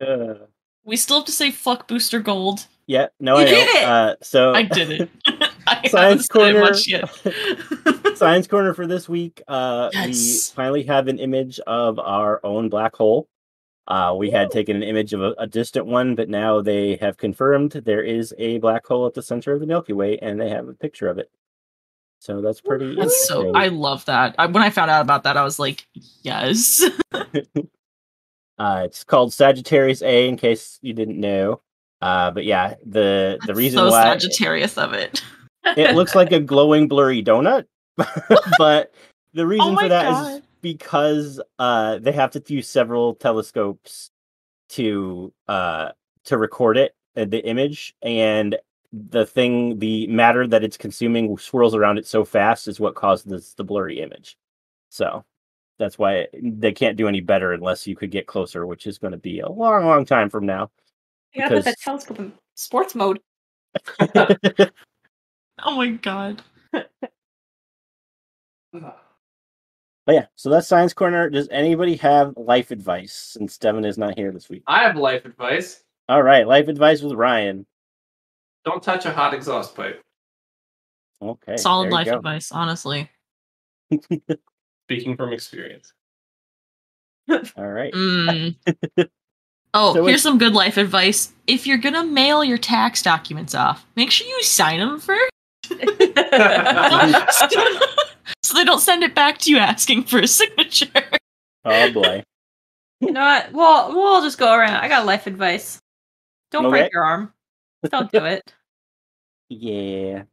Uh, We still have to say fuck Booster Gold. yeah, no, You I know. did it! Uh, so I did it. I Science haven't said it corner. much yet. Science corner for this week. Uh, Yes. We finally have an image of our own black hole. Uh, we had taken an image of a, a distant one, but now they have confirmed there is a black hole at the center of the Milky Way, and they have a picture of it. So that's pretty. That's so. I love that. I, when I found out about that, I was like, yes. Uh, it's called Sagittarius A, in case you didn't know. Uh, but yeah, the the reason so why Sagittarius of it. it looks like a glowing blurry donut, but the reason Oh for that is God. because uh, they have to use several telescopes to uh, to record it, uh, the image, and the thing, the matter that it's consuming swirls around it so fast is what causes the blurry image. So that's why they can't do any better unless you could get closer, which is going to be a long, long time from now. You gotta put Because- that telescope in sports mode. Oh my god. But yeah, so that's Science Corner. Does anybody have life advice since Devin is not here this week? I have life advice. All right, life advice with Ryan. Don't touch a hot exhaust pipe. Okay. Solid life go. advice, honestly. Speaking from experience. All right. Mm. Oh, So here's some good life advice. If you're gonna mail your tax documents off, make sure you sign them first. so they don't send it back to you asking for a signature. Oh boy. You know what? We'll we'll all just go around. I got life advice. Don't Okay. break your arm. Don't do it. Yeah.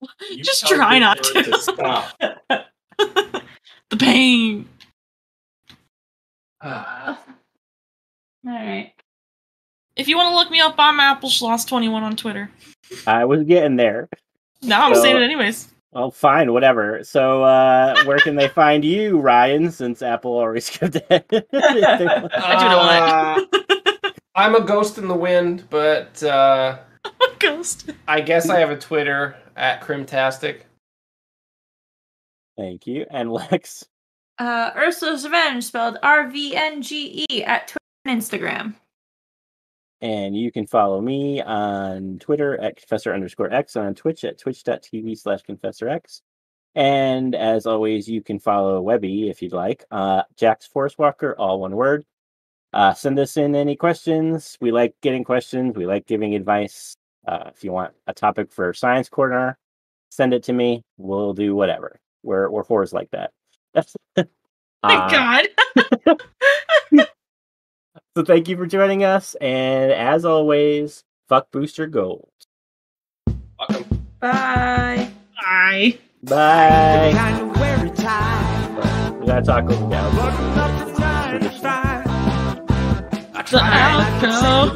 Just try not to. stop. the pain. Ah. All right. If you want to look me up, I'm Appleschloss21 on Twitter. I was getting there. No, I'm So- saying it anyways. Well, fine, whatever. So, uh, where can they find you, Ryan? Since Apple already skipped it. I do know Uh, I'm a ghost in the wind, but uh, Ghost. I guess I have a Twitter at Crimtastic. Thank you, and Lex. Uh, Ursula's Revenge, spelled R V N G E, at Twitter and Instagram. And you can follow me on Twitter at Confessor underscore X, on Twitch at twitch.tv slash Confessor X. And as always, you can follow Webby if you'd like. Uh, Jax Forest Walker, all one word. Uh, send us in any questions. We like getting questions. We like giving advice. Uh, if you want a topic for Science Corner, send it to me. We'll do whatever. We're we're fours like that. That's My Uh, God. So thank you for joining us, and as always, fuck Booster Gold. Fuck 'em. Bye. Bye. Bye. Kind of wear it tight. We gotta talk over now. Button up to nine. I The try not to say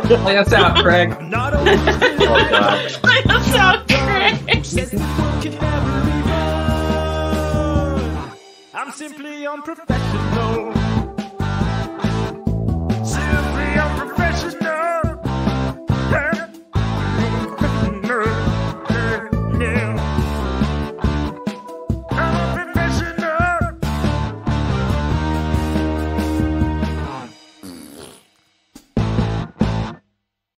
goodbye. Play us out, Craig. I'm not always Oh god. That's so great. Says the world can never be done. I'm simply unprofessional.